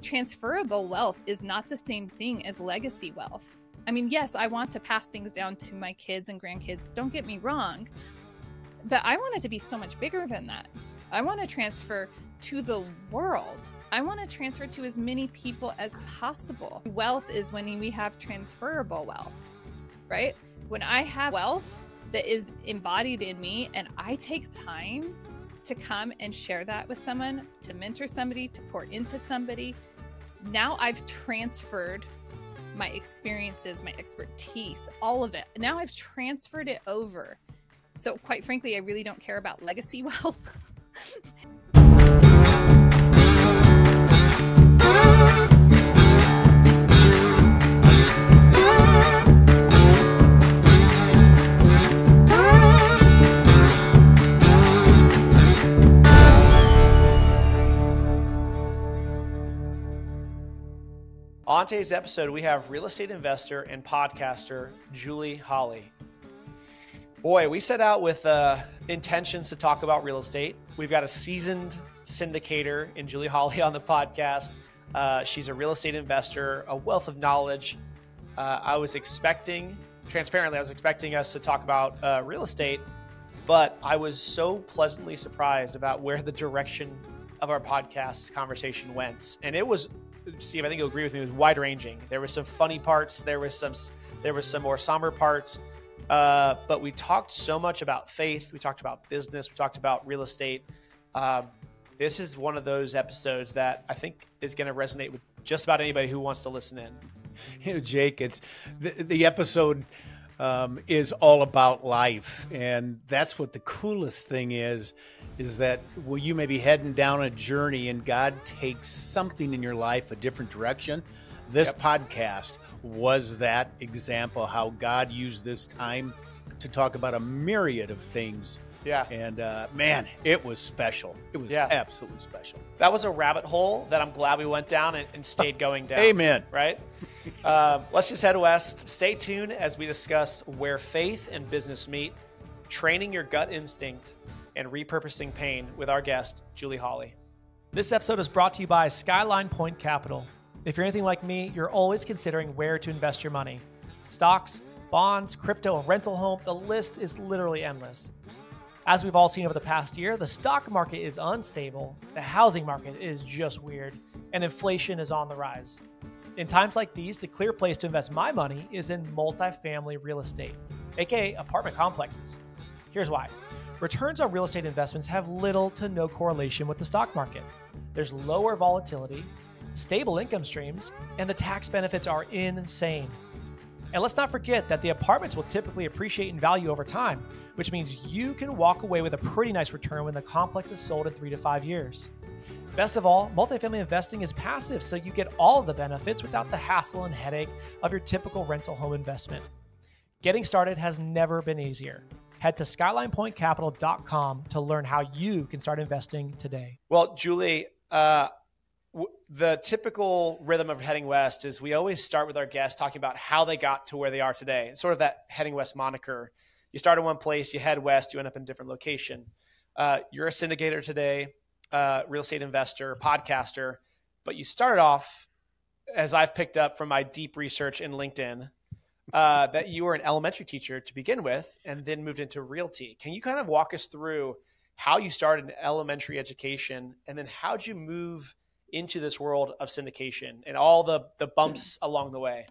transferable wealth is not the same thing as legacy wealth. I mean, yes, I want to pass things down to my kids and grandkids. Don't get me wrong. But I want it to be so much bigger than that. I want to transfer to the world. I want to transfer to as many people as possible. Wealth is when we have transferable wealth, right? When I have wealth that is embodied in me and I take time to come and share that with someone, to mentor somebody, to pour into somebody, now I've transferred my experiences, my expertise, all of it. Now I've transferred it over. So, quite frankly, I really don't care about legacy wealth. On today's episode, we have real estate investor and podcaster Julie Holly. Boy, we set out with uh, intentions to talk about real estate. We've got a seasoned syndicator in Julie Holly on the podcast. Uh, she's a real estate investor, a wealth of knowledge. Uh, I was expecting, transparently, I was expecting us to talk about uh, real estate, but I was so pleasantly surprised about where the direction of our podcast conversation went. And it was Steve, I think you'll agree with me, was wide ranging. There were some funny parts, there was some there was some more somber parts. Uh, but we talked so much about faith. We talked about business. We talked about real estate. Um, this is one of those episodes that I think is going to resonate with just about anybody who wants to listen in. You know, Jake, it's the, the episode um, is all about life, and that's what the coolest thing is. Is that well, you may be heading down a journey, and God takes something in your life a different direction. This yep. podcast was that example how God used this time to talk about a myriad of things. Yeah. And uh, man, it was special. It was yeah. absolutely special. That was a rabbit hole that I'm glad we went down and, and stayed going down. Amen. Right? uh, let's just head west. Stay tuned as we discuss where faith and business meet, training your gut instinct, and repurposing pain with our guest, Julie Holly. This episode is brought to you by Skyline Point Capital. If you're anything like me, you're always considering where to invest your money stocks, bonds, crypto, a rental home, the list is literally endless. As we've all seen over the past year, the stock market is unstable, the housing market is just weird, and inflation is on the rise. In times like these, the clear place to invest my money is in multifamily real estate, aka apartment complexes. Here's why returns on real estate investments have little to no correlation with the stock market. There's lower volatility, stable income streams, and the tax benefits are insane. And let's not forget that the apartments will typically appreciate in value over time, which means you can walk away with a pretty nice return when the complex is sold in three to five years. Best of all, multifamily investing is passive, so you get all of the benefits without the hassle and headache of your typical rental home investment. Getting started has never been easier. Head to skylinepointcapital.com to learn how you can start investing today. Well, Julie, uh, the typical rhythm of heading west is we always start with our guests talking about how they got to where they are today. It's sort of that heading west moniker. You start in one place, you head west, you end up in a different location. Uh, you're a syndicator today, uh, real estate investor, podcaster, but you started off, as I've picked up from my deep research in LinkedIn, uh, that you were an elementary teacher to begin with and then moved into realty. Can you kind of walk us through how you started in elementary education and then how'd you move – into this world of syndication and all the the bumps along the way.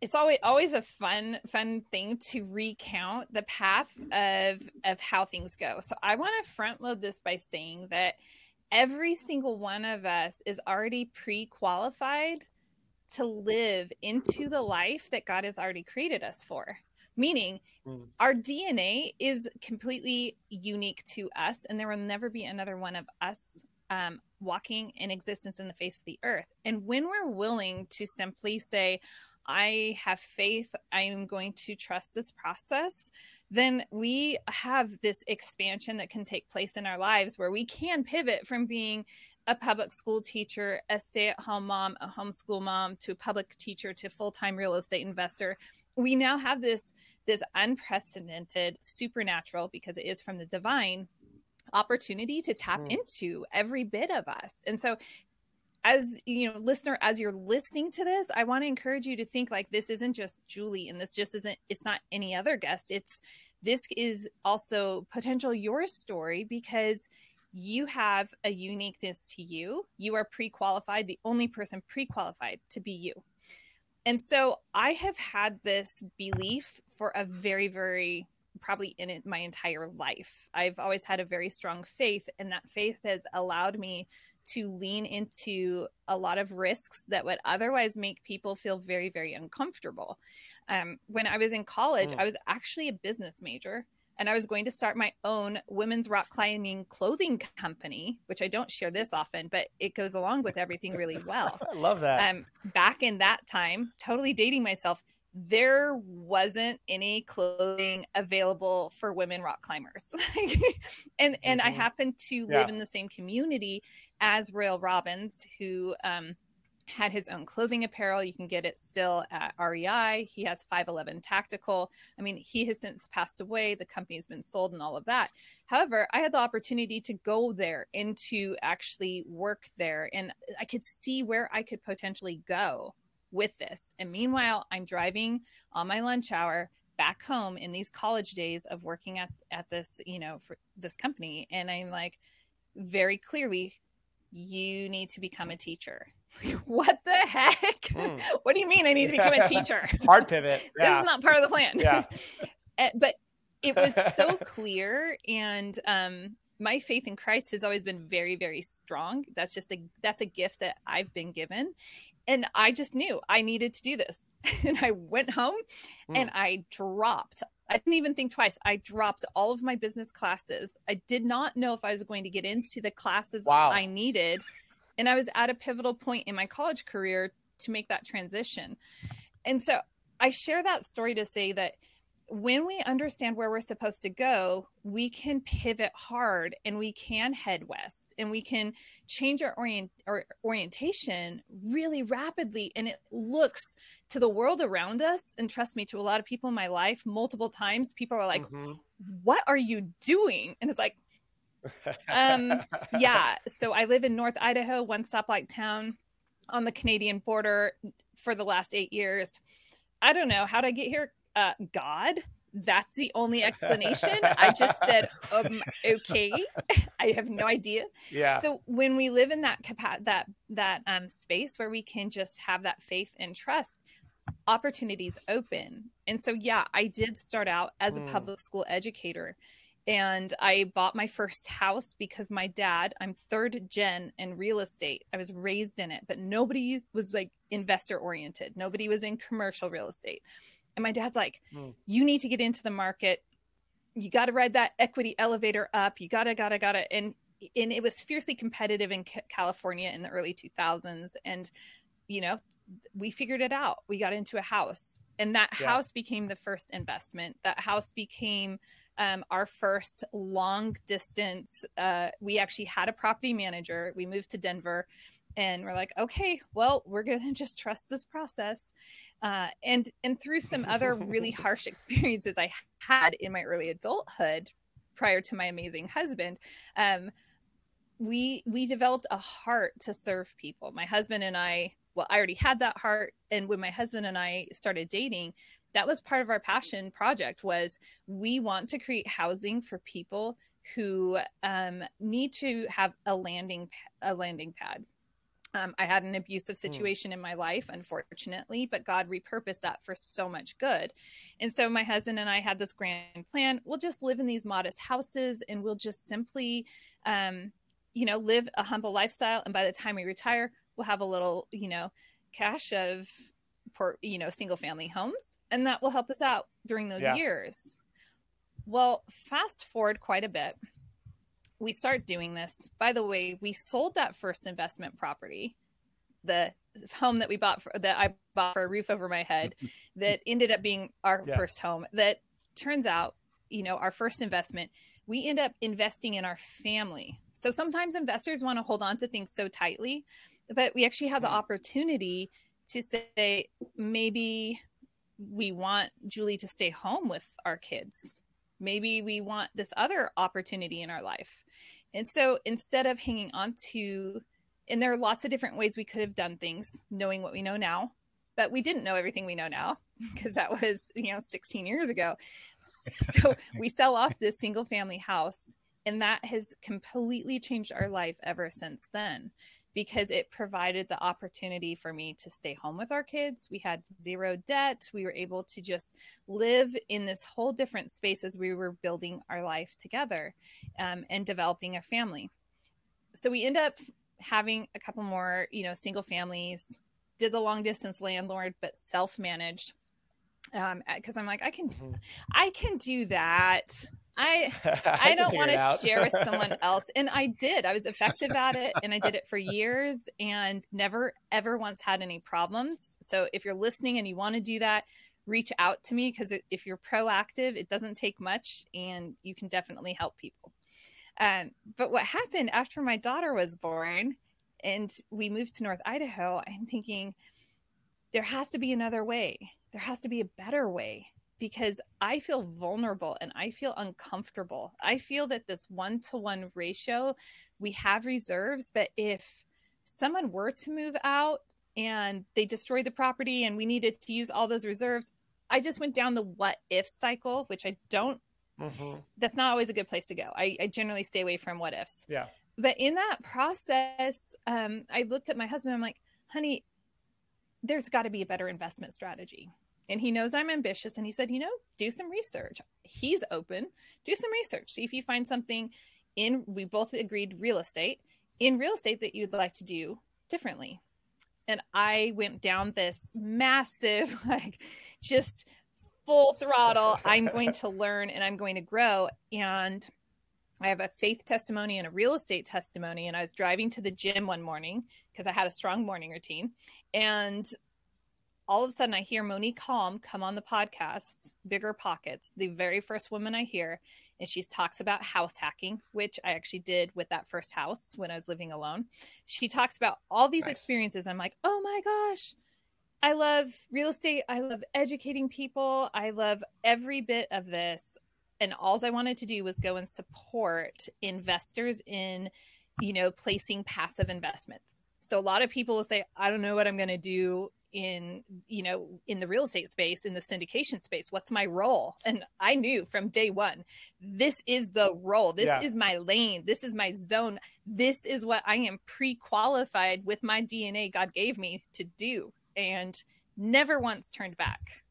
It's always always a fun fun thing to recount the path of of how things go. So i want to front load this by saying that every single one of us is already pre-qualified to live into the life that god has already created us for. Meaning mm. our dna is completely unique to us and there will never be another one of us um, walking in existence in the face of the earth. And when we're willing to simply say, I have faith, I am going to trust this process, then we have this expansion that can take place in our lives where we can pivot from being a public school teacher, a stay at home mom, a homeschool mom, to a public teacher, to full time real estate investor. We now have this, this unprecedented supernatural, because it is from the divine, opportunity to tap mm. into every bit of us. And so as you know listener as you're listening to this i want to encourage you to think like this isn't just julie and this just isn't it's not any other guest it's this is also potential your story because you have a uniqueness to you you are pre-qualified the only person pre-qualified to be you and so i have had this belief for a very very probably in it my entire life. I've always had a very strong faith, and that faith has allowed me to lean into a lot of risks that would otherwise make people feel very, very uncomfortable. Um, when I was in college, mm. I was actually a business major. And I was going to start my own women's rock climbing clothing company, which I don't share this often, but it goes along with everything really well. I love that. Um, back in that time, totally dating myself, there wasn't any clothing available for women rock climbers. And and mm-hmm. i happened to live yeah. in the same community as royal robbins who um, had his own clothing apparel. You can get it still at rei he has 511 tactical. I mean he has since passed away. The company's been sold and all of that. However i had the opportunity to go there and to actually work there and i could see where i could potentially go with this. And meanwhile, I'm driving on my lunch hour back home in these college days of working at at this, you know, for this company and I'm like very clearly you need to become a teacher. what the heck? Mm. what do you mean I need to become a teacher? Hard pivot. Yeah. this is not part of the plan. Yeah. Eh, but it was so clear and um my faith in Christ has always been very, very strong. That's just a that's a gift that I've been given. And I just knew I needed to do this. and I went home mm. and I dropped. I didn't even think twice. I dropped all of my business classes. I did not know if I was going to get into the classes wow. I needed. And I was at a pivotal point in my college career to make that transition. And so I share that story to say that when we understand where we're supposed to go, we can pivot hard and we can head west and we can change our orient our orientation really rapidly. And it looks to the world around us, and trust me, to a lot of people in my life, multiple times, people are like, mm-hmm. What are you doing? And it's like, um, yeah. So I live in North Idaho, one stoplight town on the Canadian border for the last eight years. I don't know how did I get here uh, God. That's the only explanation. I just said, um, okay. I have no idea. Yeah. So when we live in that capa- that that um, space where we can just have that faith and trust, opportunities open. And so yeah, I did start out as a mm. public school educator and I bought my first house because my dad, I'm third gen in real estate. I was raised in it, but nobody was like investor oriented. Nobody was in commercial real estate. And my dad's like, mm. you need to get into the market. You got to ride that equity elevator up. You got to, got to, got to. And, and it was fiercely competitive in California in the early 2000s. And, you know, we figured it out. We got into a house and that yeah. house became the first investment. That house became um, our first long distance. Uh, we actually had a property manager. We moved to Denver and we're like okay well we're gonna just trust this process. Uh, and and through some other really harsh experiences i had in my early adulthood prior to my amazing husband um, we we developed a heart to serve people. My husband and i well i already had that heart and when my husband and i started dating that was part of our passion project was we want to create housing for people who um, need to have a landing a landing pad um, I had an abusive hmm. situation mm. in my life, unfortunately, but God repurposed that for so much good. And so my husband and I had this grand plan. We'll just live in these modest houses and we'll just simply, um, you know, live a humble lifestyle. And by the time we retire, we'll have a little, you know, cash of, for, you know, single family homes. And that will help us out during those yeah. years. Well, fast forward quite a bit we start doing this. By the way, we sold that first investment property, the home that we bought for that I bought for a roof over my head, that ended up being our yeah. first home. That turns out, you know, our first investment, we end up investing in our family. So sometimes investors want to hold on to things so tightly, but we actually have the mm-hmm. opportunity to say maybe we want Julie to stay home with our kids maybe we want this other opportunity in our life. And so instead of hanging on to and there are lots of different ways we could have done things knowing what we know now but we didn't know everything we know now because that was you know 16 years ago. So we sell off this single family house and that has completely changed our life ever since then because it provided the opportunity for me to stay home with our kids. We had zero debt. We were able to just live in this whole different space as we were building our life together um, and developing a family. So we end up having a couple more, you know, single families, did the long distance landlord, but self managed. Um, because I'm like, I can, mm-hmm. I can do that. I I, I don't want to share with someone else. And I did. I was effective at it and I did it for years and never ever once had any problems. So if you're listening and you want to do that, reach out to me because if you're proactive, it doesn't take much and you can definitely help people. Um, but what happened after my daughter was born and we moved to North Idaho, I'm thinking there has to be another way. There has to be a better way because I feel vulnerable and I feel uncomfortable. I feel that this one to one ratio, we have reserves, but if someone were to move out and they destroyed the property and we needed to use all those reserves, I just went down the what if cycle, which I don't. Mm-hmm. That's not always a good place to go. I, I, generally stay away from what ifs. Yeah. But in that process, um, I looked at my husband. I'm like, honey, there's got to be a better investment strategy and he knows I'm ambitious. And he said, you know, do some research. He's open. Do some research. See if you find something in, we both agreed real estate, in real estate that you'd like to do differently. And I went down this massive, like, just full throttle. I'm going to learn and I'm going to grow. And I have a faith testimony and a real estate testimony. And I was driving to the gym one morning because I had a strong morning routine. And all of a sudden I hear Monick Halm come on the podcast, Bigger Pockets, the very first woman I hear, and she talks about house hacking, which I actually did with that first house when I was living alone. She talks about all these nice. experiences. I'm like, oh my gosh, I love real estate. I love educating people. I love every bit of this. And all I wanted to do was go and support investors in, you know, placing passive investments. So a lot of people will say, I don't know what I'm going to do in you know in the real estate space in the syndication space what's my role? And i knew from day one this is the role. This yeah. is my lane. This is my zone. This is what i am pre-qualified with my dna god gave me to do and never once turned back.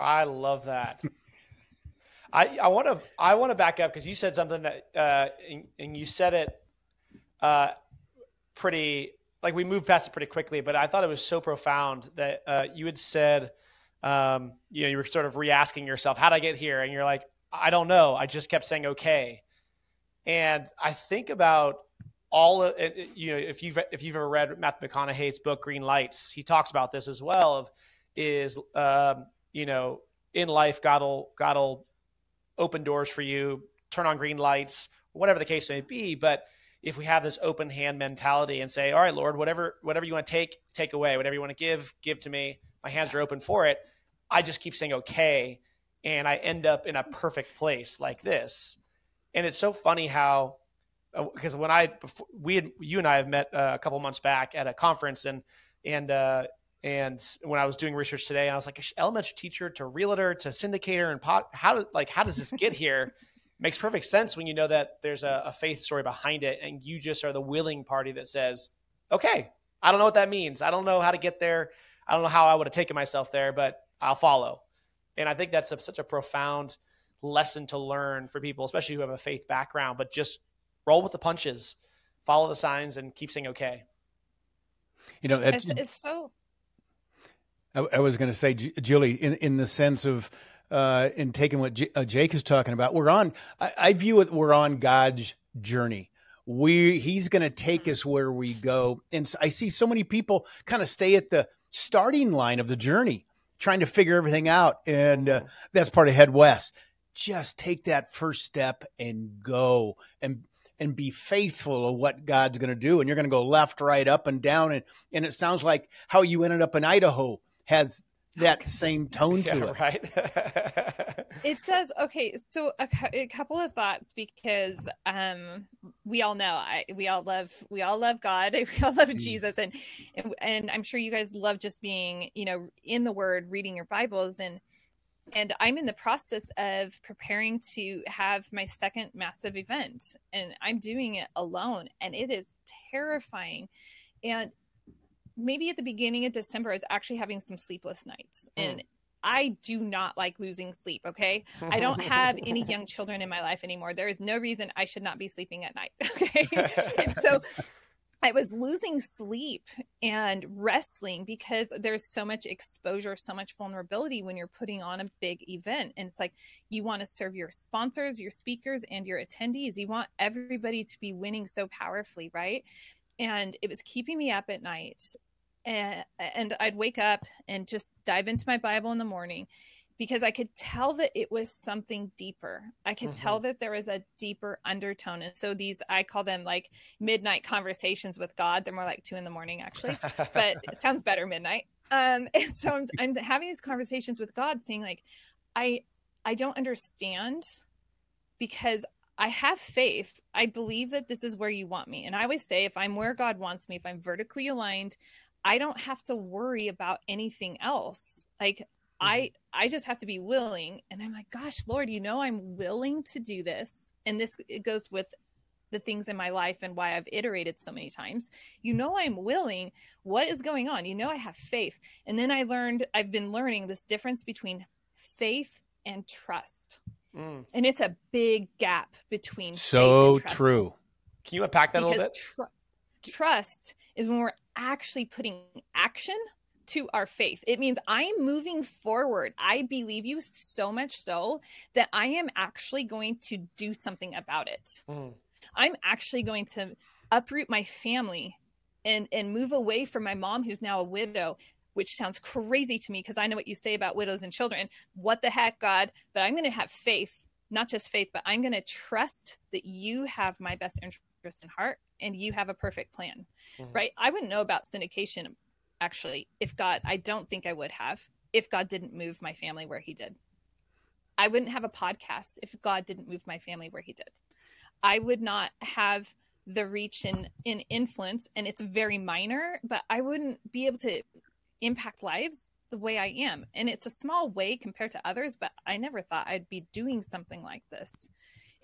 I love that. I i want to i want to back up because you said something that uh and, and you said it uh pretty like we moved past it pretty quickly, but I thought it was so profound that uh, you had said, um, you know, you were sort of re-asking yourself, "How did I get here?" And you're like, "I don't know. I just kept saying okay." And I think about all of it, you know, if you've if you've ever read Matthew McConaughey's book Green Lights, he talks about this as well. Of is um, you know, in life, God'll God'll open doors for you, turn on green lights, whatever the case may be, but if we have this open hand mentality and say, all right, Lord, whatever, whatever you want to take, take away, whatever you want to give, give to me. My hands are open for it. I just keep saying, okay. And I end up in a perfect place like this. And it's so funny how, because uh, when I, before, we had, you and I have met uh, a couple months back at a conference and, and, uh, and when I was doing research today, I was like, elementary teacher to realtor to syndicator and pot, how, like, how does this get here? Makes perfect sense when you know that there's a, a, faith story behind it and you just are the willing party that says okay i don't know what that means. I don't know how to get there. I don't know how i would have taken myself there but i'll follow. And i think that's a, such a profound lesson to learn for people especially who have a faith background but just roll with the punches follow the signs and keep saying okay. You know it's, it's so I, I was going to say julie in, in the sense of uh, in taking what J- uh, Jake is talking about. We're on. I, I view it. We're on God's journey. We He's going to take us where we go, and I see so many people kind of stay at the starting line of the journey, trying to figure everything out, and uh, that's part of Head West. Just take that first step and go, and and be faithful of what God's going to do. And you're going to go left, right, up, and down. And, and it sounds like how you ended up in Idaho has that same tone to Yeah, it. right. It does. Okay, so a, a couple of thoughts because um we all know I we all love we all love God. We all love Mm. Jesus and, and and I'm sure you guys love just being, you know, in the word, reading your Bibles and and I'm in the process of preparing to have my second massive event and I'm doing it alone and it is terrifying. And maybe at the beginning of December I was actually having some sleepless nights and mm. I do not like losing sleep, okay? I don't have any young children in my life anymore. There is no reason I should not be sleeping at night. Okay. and so I was losing sleep and wrestling because there's so much exposure, so much vulnerability when you're putting on a big event. And it's like you want to serve your sponsors, your speakers, and your attendees. You want everybody to be winning so powerfully, right? And it was keeping me up at night. And, and I'd wake up and just dive into my Bible in the morning because I could tell that it was something deeper. I could tell that there was a deeper undertone. And so these, I call them like midnight conversations with God. They're more like two in the morning, actually, but it sounds better midnight. Um, and so I'm, I'm having these conversations with God, saying like, I, I don't understand because I have faith. I believe that this is where you want me. And I always say, if I'm where God wants me, if I'm vertically aligned, I don't have to worry about anything else. Like I mm-hmm. I just have to be willing. And I'm like, gosh, Lord, you know I'm willing to do this. And this it goes with the things in my life and why I've iterated so many times. You know I'm willing. What is going on? You know I have faith. And then I learned I've been learning this difference between faith and trust. Mm. And it's a big gap between faith So true. Can you unpack that a little bit? tr- trust is when we're actually putting action to our faith. It means I am moving forward. I believe you so much so that I am actually going to do something about it. Mm. I'm actually going to uproot my family and and move away from my mom who's now a widow which sounds crazy to me because I know what you say about widows and children. What the heck, God? But I'm going to have faith, not just faith, but I'm going to trust that you have my best interest in heart and you have a perfect plan, Mhm. right? I wouldn't know about syndication actually if God, I don't think I would have if God didn't move my family where he did. I wouldn't have a podcast if God didn't move my family where he did. I would not have the reach and in influence and it's very minor, but I wouldn't be able to impact lives the way I am. And it's a small way compared to others, but I never thought I'd be doing something like this.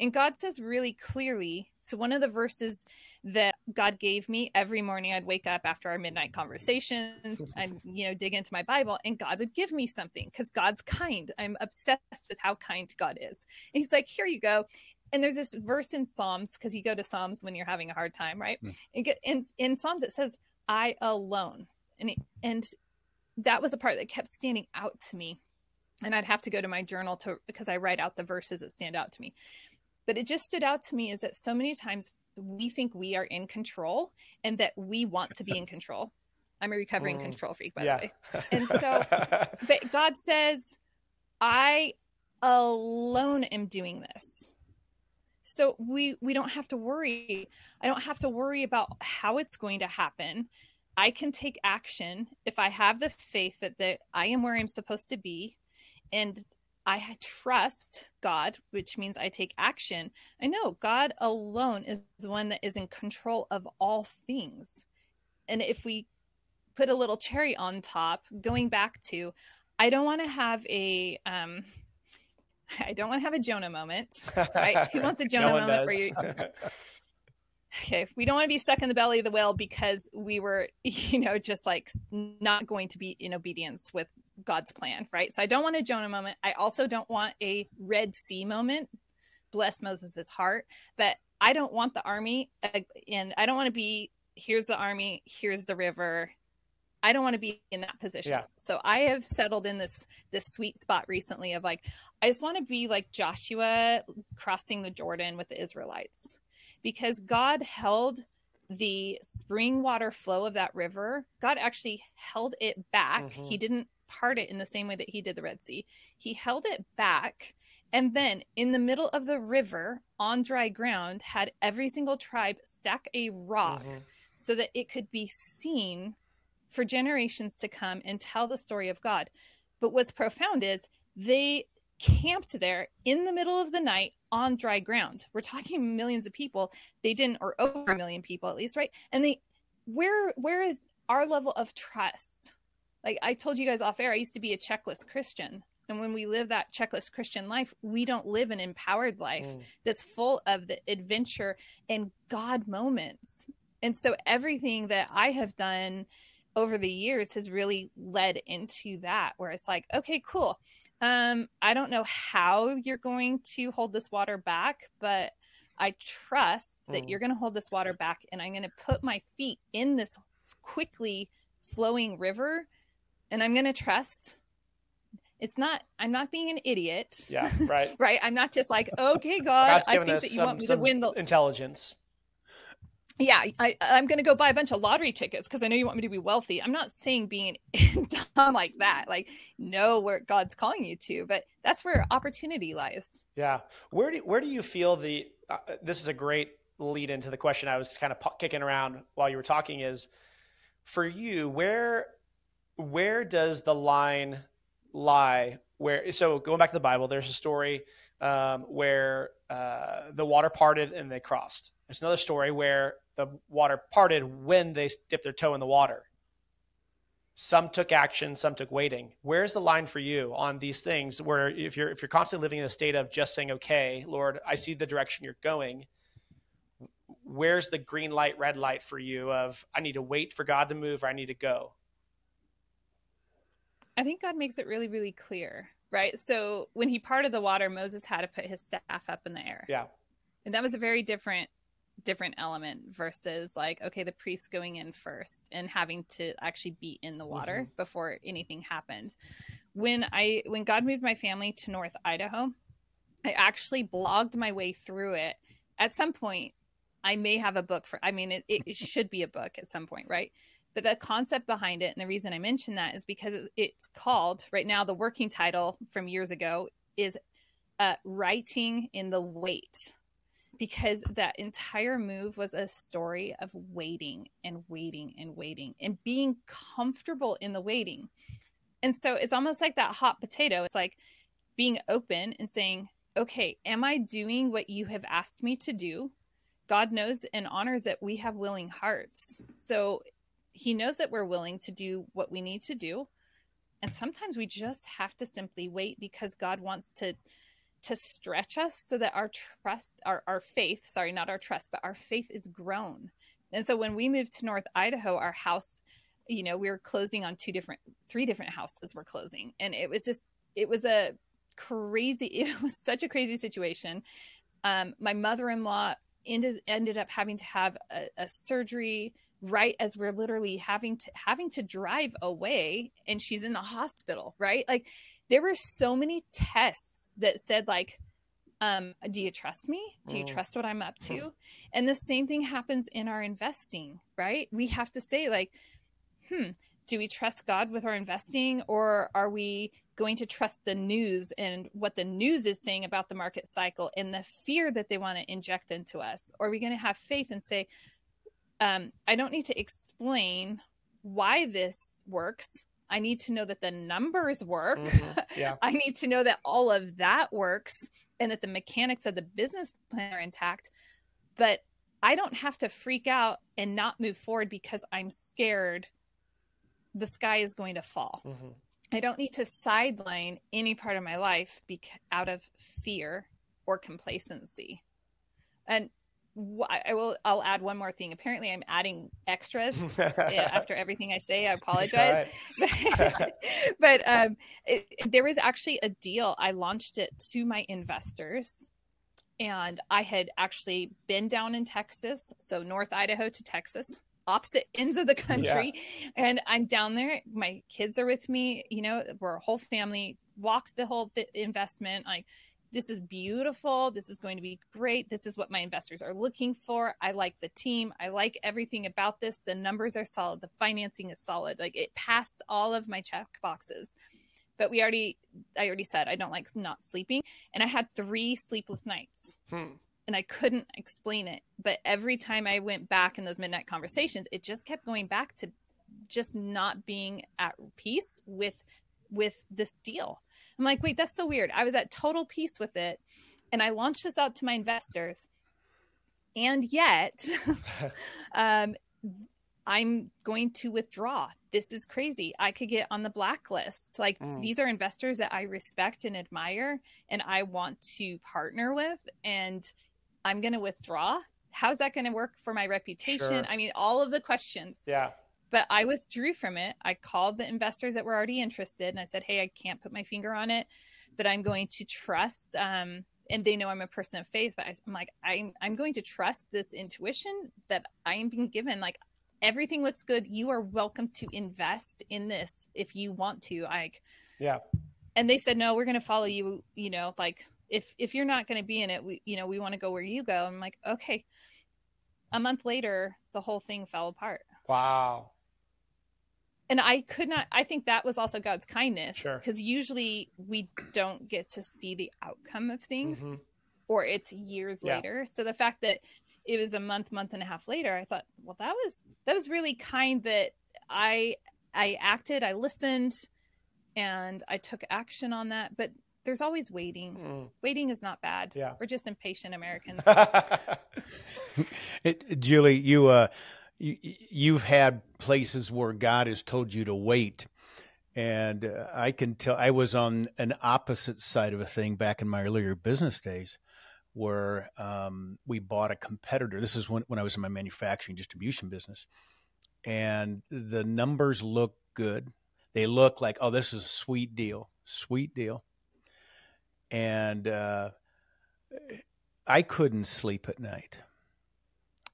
And God says really clearly. So, one of the verses that God gave me every morning, I'd wake up after our midnight conversations and, you know, dig into my Bible, and God would give me something because God's kind. I'm obsessed with how kind God is. And He's like, here you go. And there's this verse in Psalms because you go to Psalms when you're having a hard time, right? Mm. And in, in Psalms, it says, I alone. And, it, and that was a part that kept standing out to me. And I'd have to go to my journal to because I write out the verses that stand out to me but it just stood out to me is that so many times we think we are in control and that we want to be in control. I'm a recovering Mm. control freak, by yeah. the way. And so- But God says, I alone am doing this. So we we don't have to worry. I don't have to worry about how it's going to happen. I can take action if I have the faith that that I am where I'm supposed to be and I trust God, which means I take action. I know God alone is the one that is in control of all things. And if we put a little cherry on top, going back to, I don't want to have a, um, I don't want to have a Jonah moment. Right? Who wants a Jonah no moment where does. you- Okay, we don't want to be stuck in the belly of the whale because we were, you know, just like not going to be in obedience with God's plan, right? So I don't want a Jonah moment. I also don't want a Red Sea moment. Bless Moses' heart, but I don't want the army, and I don't want to be. Here's the army. Here's the river. I don't want to be in that position. Yeah. So I have settled in this this sweet spot recently of like I just want to be like Joshua crossing the Jordan with the Israelites because God held the spring water flow of that river. God actually held it back. Mhm. He didn't part it in the same way that he did the Red Sea. He held it back. And then in the middle of the river on dry ground had every single tribe stack a rock Mhm. so that it could be seen for generations to come and tell the story of God. But what's profound is they camped there in the middle of the night on dry ground. We're talking millions of people. They didn't, or over a million people at least, right? And they, where, where is our level of trust? Like I told you guys off air, I used to be a checklist Christian. And when we live that checklist Christian life, we don't live an empowered life mm. that's full of the adventure and God moments. And so everything that I have done over the years has really led into that, where it's like, okay, cool. Um, I don't know how you're going to hold this water back, but I trust that mm. you're going to hold this water back and I'm going to put my feet in this quickly flowing river and I'm going to trust it's not i'm not being an idiot. Yeah right. Right? I'm not just like okay god i think that you some, want me to win the intelligence yeah I, i'm going to go buy a bunch of lottery tickets because i know you want me to be wealthy. I'm not saying being dumb like that like know where god's calling you to but that's where opportunity lies. Yeah. Where do, where do you feel the uh, this is a great lead into the question i was kind of kicking around while you were talking is for you where where does the line lie where so going back to the bible there's a story um, where uh, the water parted and they crossed. There's another story where the water parted when they dipped their toe in the water some took action some took waiting where's the line for you on these things where if you're if you're constantly living in a state of just saying okay lord i see the direction you're going where's the green light red light for you of i need to wait for god to move or i need to go I think God makes it really, really clear, right? So when he parted the water, Moses had to put his staff up in the air. Yeah. And that was a very different different element versus like okay the priest going in first and having to actually be in the water mm-hmm. before anything happened when i when god moved my family to north idaho i actually blogged my way through it at some point i may have a book for i mean it, it should be a book at some point right but the concept behind it, and the reason I mention that is because it's called right now, the working title from years ago is uh, Writing in the Wait. Because that entire move was a story of waiting and waiting and waiting and being comfortable in the waiting. And so it's almost like that hot potato. It's like being open and saying, okay, am I doing what you have asked me to do? God knows and honors that we have willing hearts. So he knows that we're willing to do what we need to do and sometimes we just have to simply wait because god wants to to stretch us so that our trust our, our faith sorry not our trust but our faith is grown. And so when we moved to north idaho our house you know we were closing on two different three different houses were closing. And it was just it was a crazy it was such a crazy situation. Um, my mother-in-law ended, ended up having to have a, a surgery right as we're literally having to having to drive away and she's in the hospital right? Like there were so many tests that said like um do you trust me? Do you mm. trust what i'm up to? And the same thing happens in our investing right? We have to say like hmm do we trust god with our investing or are we going to trust the news and what the news is saying about the market cycle and the fear that they want to inject into us? Or are we going to have faith and say um, I don't need to explain why this works. I need to know that the numbers work. Mm-hmm. Yeah. I need to know that all of that works and that the mechanics of the business plan are intact. But I don't have to freak out and not move forward because I'm scared the sky is going to fall. Mm-hmm. I don't need to sideline any part of my life bec- out of fear or complacency. And I will. I'll add one more thing. Apparently, I'm adding extras after everything I say. I apologize, but um, it, there was actually a deal. I launched it to my investors, and I had actually been down in Texas, so North Idaho to Texas, opposite ends of the country, yeah. and I'm down there. My kids are with me. You know, we're a whole family. Walked the whole investment. Like this is beautiful. This is going to be great. This is what my investors are looking for. I like the team. I like everything about this. The numbers are solid. The financing is solid. Like it passed all of my check boxes. But we already, I already said I don't like not sleeping. And I had three sleepless nights. Hmm. And I couldn't explain it. But every time I went back in those midnight conversations, it just kept going back to just not being at peace with with this deal. I'm like, wait, that's so weird. I was at total peace with it. And I launched this out to my investors. And yet, um, I'm going to withdraw. This is crazy. I could get on the blacklist. Like, mm. these are investors that I respect and admire and I want to partner with. And I'm going to withdraw. How's that going to work for my reputation? Sure. I mean, all of the questions. Yeah. But I withdrew from it. I called the investors that were already interested and I said, hey, I can't put my finger on it, but I'm going to trust. Um, and they know I'm a person of faith, but I'm like, I'm, I'm going to trust this intuition that I am being given. Like, everything looks good. You are welcome to invest in this if you want to. Like, yeah. And they said, no, we're going to follow you. You know, like if if you're not going to be in it, we, you know, we want to go where you go. I'm like, okay. A month later, the whole thing fell apart. Wow and I could not. I think that was also God's kindness because sure. usually we don't get to see the outcome of things, mm-hmm. or it's years yeah. later. So the fact that it was a month, month and a half later, I thought, well, that was that was really kind that I I acted, I listened, and I took action on that. But there's always waiting. Mm. Waiting is not bad. Yeah, we're just impatient Americans. it, Julie, you uh, you, you've had places where God has told you to wait. And uh, I can tell I was on an opposite side of a thing back in my earlier business days where um, we bought a competitor. This is when, when I was in my manufacturing distribution business. And the numbers look good. They look like, oh, this is a sweet deal, sweet deal. And uh, I couldn't sleep at night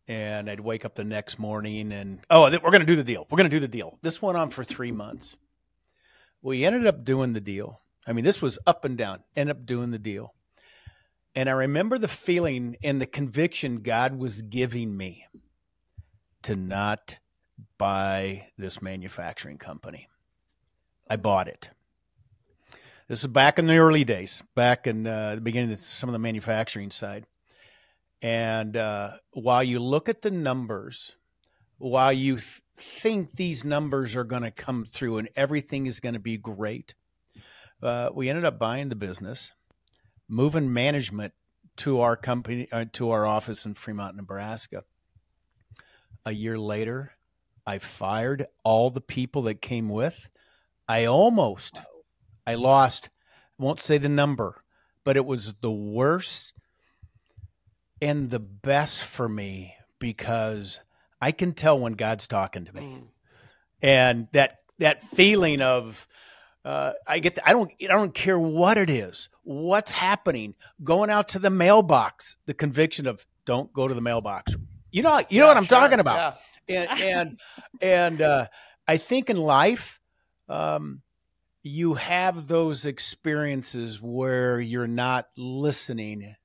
and I'd wake up the next morning and oh, we're going to do the deal. We're going to do the deal. This went on for three months. We ended up doing the deal. I mean, this was up and down. Ended up doing the deal, and I remember the feeling and the conviction God was giving me to not buy this manufacturing company. I bought it. This is back in the early days, back in uh, the beginning of some of the manufacturing side. And uh, while you look at the numbers, while you th- think these numbers are going to come through and everything is going to be great, uh, we ended up buying the business, moving management to our company, uh, to our office in Fremont, Nebraska. A year later, I fired all the people that came with. I almost, I lost, won't say the number, but it was the worst and the best for me because I can tell when God's talking to me, mm. and that that feeling of uh, I get the, I don't I don't care what it is, what's happening, going out to the mailbox, the conviction of don't go to the mailbox. You know you yeah, know what I'm sure. talking about, yeah. and and and uh, I think in life. Um, you have those experiences where you're not listening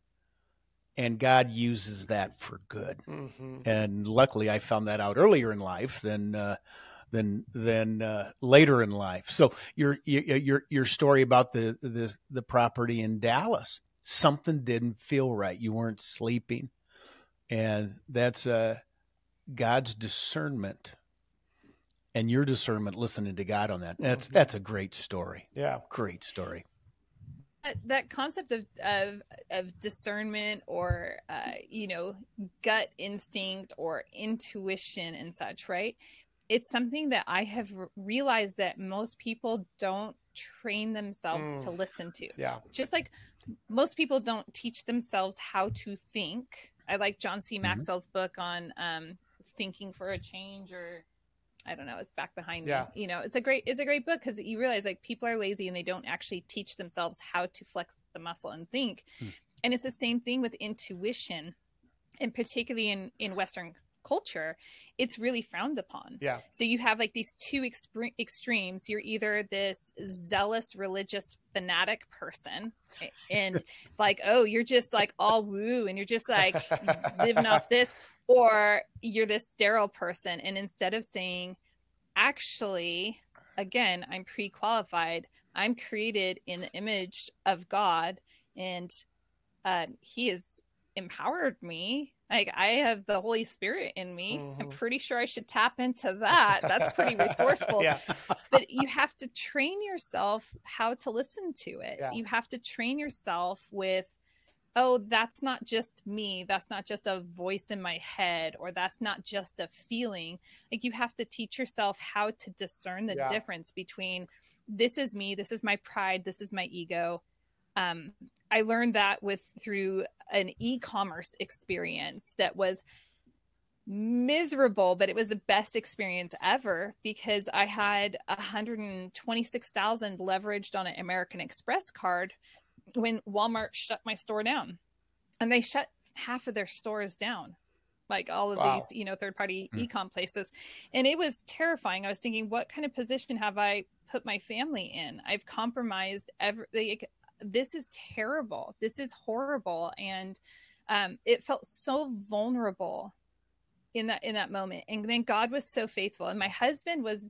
and God uses that for good. Mm-hmm. And luckily, I found that out earlier in life than uh, than than uh, later in life. So your your your story about the the the property in Dallas, something didn't feel right. You weren't sleeping, and that's uh, God's discernment. And your discernment, listening to God on that. That's mm-hmm. that's a great story. Yeah, great story that concept of, of of discernment or uh, you know gut instinct or intuition and such right it's something that i have realized that most people don't train themselves mm. to listen to yeah just like most people don't teach themselves how to think i like john c mm-hmm. maxwell's mm-hmm. book on um, thinking for a change or I don't know, it's back behind yeah. me. You know, it's a great it's a great book because you realize like people are lazy and they don't actually teach themselves how to flex the muscle and think. Hmm. And it's the same thing with intuition, and particularly in in Western culture, it's really frowned upon. Yeah. So you have like these two extremes. You're either this zealous religious fanatic person and like, oh, you're just like all woo and you're just like living off this, or you're this sterile person and instead of saying actually again i'm pre-qualified i'm created in the image of god and uh, he has empowered me Like I have the Holy Spirit in me. Mhm. I'm pretty sure I should tap into that. That's pretty resourceful. yeah. But you have to train yourself how to listen to it. Yeah. You have to train yourself with, oh, that's not just me. That's not just a voice in my head, or that's not just a feeling. Like you have to teach yourself how to discern the Yeah. difference between this is me, this is my pride, this is my ego. Um, I learned that with through an e-commerce experience that was miserable, but it was the best experience ever because I had 126,000 leveraged on an American Express card when Walmart shut my store down. And they shut half of their stores down. Like all of Wow. these, you know, third party Hmm. ecom places. And it was terrifying. I was thinking, what kind of position have I put my family in? I've compromised every like, this is terrible. This is horrible. And um, it felt so vulnerable in that in that moment and then god was so faithful and my husband was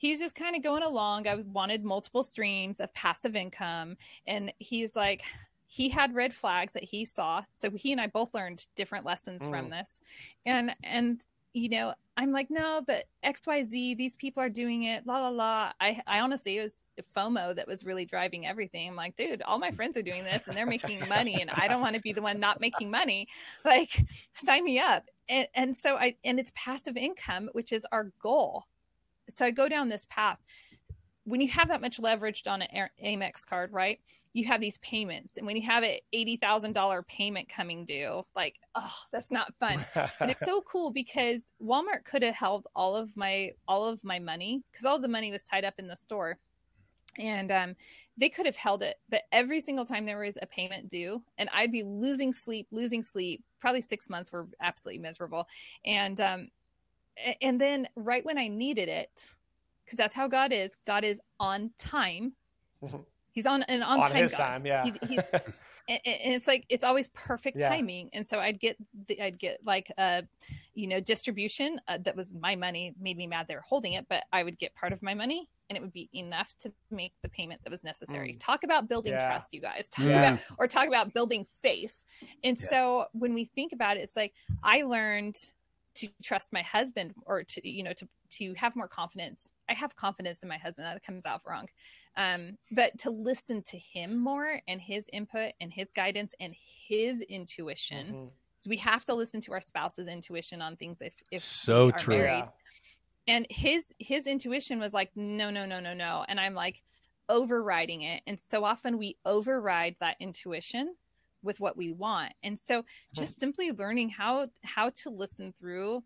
he was just kind of going along. I wanted multiple streams of passive income and he's like he had red flags that he saw. So he and i both learned different lessons from Mm. this. And and you know i'm like no but xyz these people are doing it la la la. I i honestly it was fomo that was really driving everything. I'm like dude all my friends are doing this and they're making money and i don't want to be the one not making money. Like sign me up. And, and so i and it's passive income which is our goal so i go down this path. When you have that much leveraged on an amex card right you have these payments. And when you have an $80000 payment coming due like oh that's not fun. And it's so cool because walmart could have held all of my all of my money because all the money was tied up in the store. And um, they could have held it. But every single time there was a payment due and i'd be losing sleep losing sleep. Probably six months were absolutely miserable. And um, and then right when i needed it because that's how god is god is on time Mhm. he's on an on, on time his God. time, yeah. He- he's and, and it's like it's always perfect Yeah. timing and so i'd get the, i'd get like a you know distribution uh, that was my money made me mad they were holding it but i would get part of my money and it would be enough to make the payment that was necessary talk about building Mm. Yeah. trust you guys talk Yeah. about or talk about building faith and Yeah. so when we think about it it's like i learned to trust my husband or to you know to to have more confidence i have confidence in my husband that comes out wrong um but to listen to him more and his input and his guidance and his intuition Mhm. so we have to listen to our spouse's intuition on things if if So we are true. married. and his his intuition was like no no no no no and i'm like overriding it and so often we override that intuition with what we want. And so just simply learning how how to listen through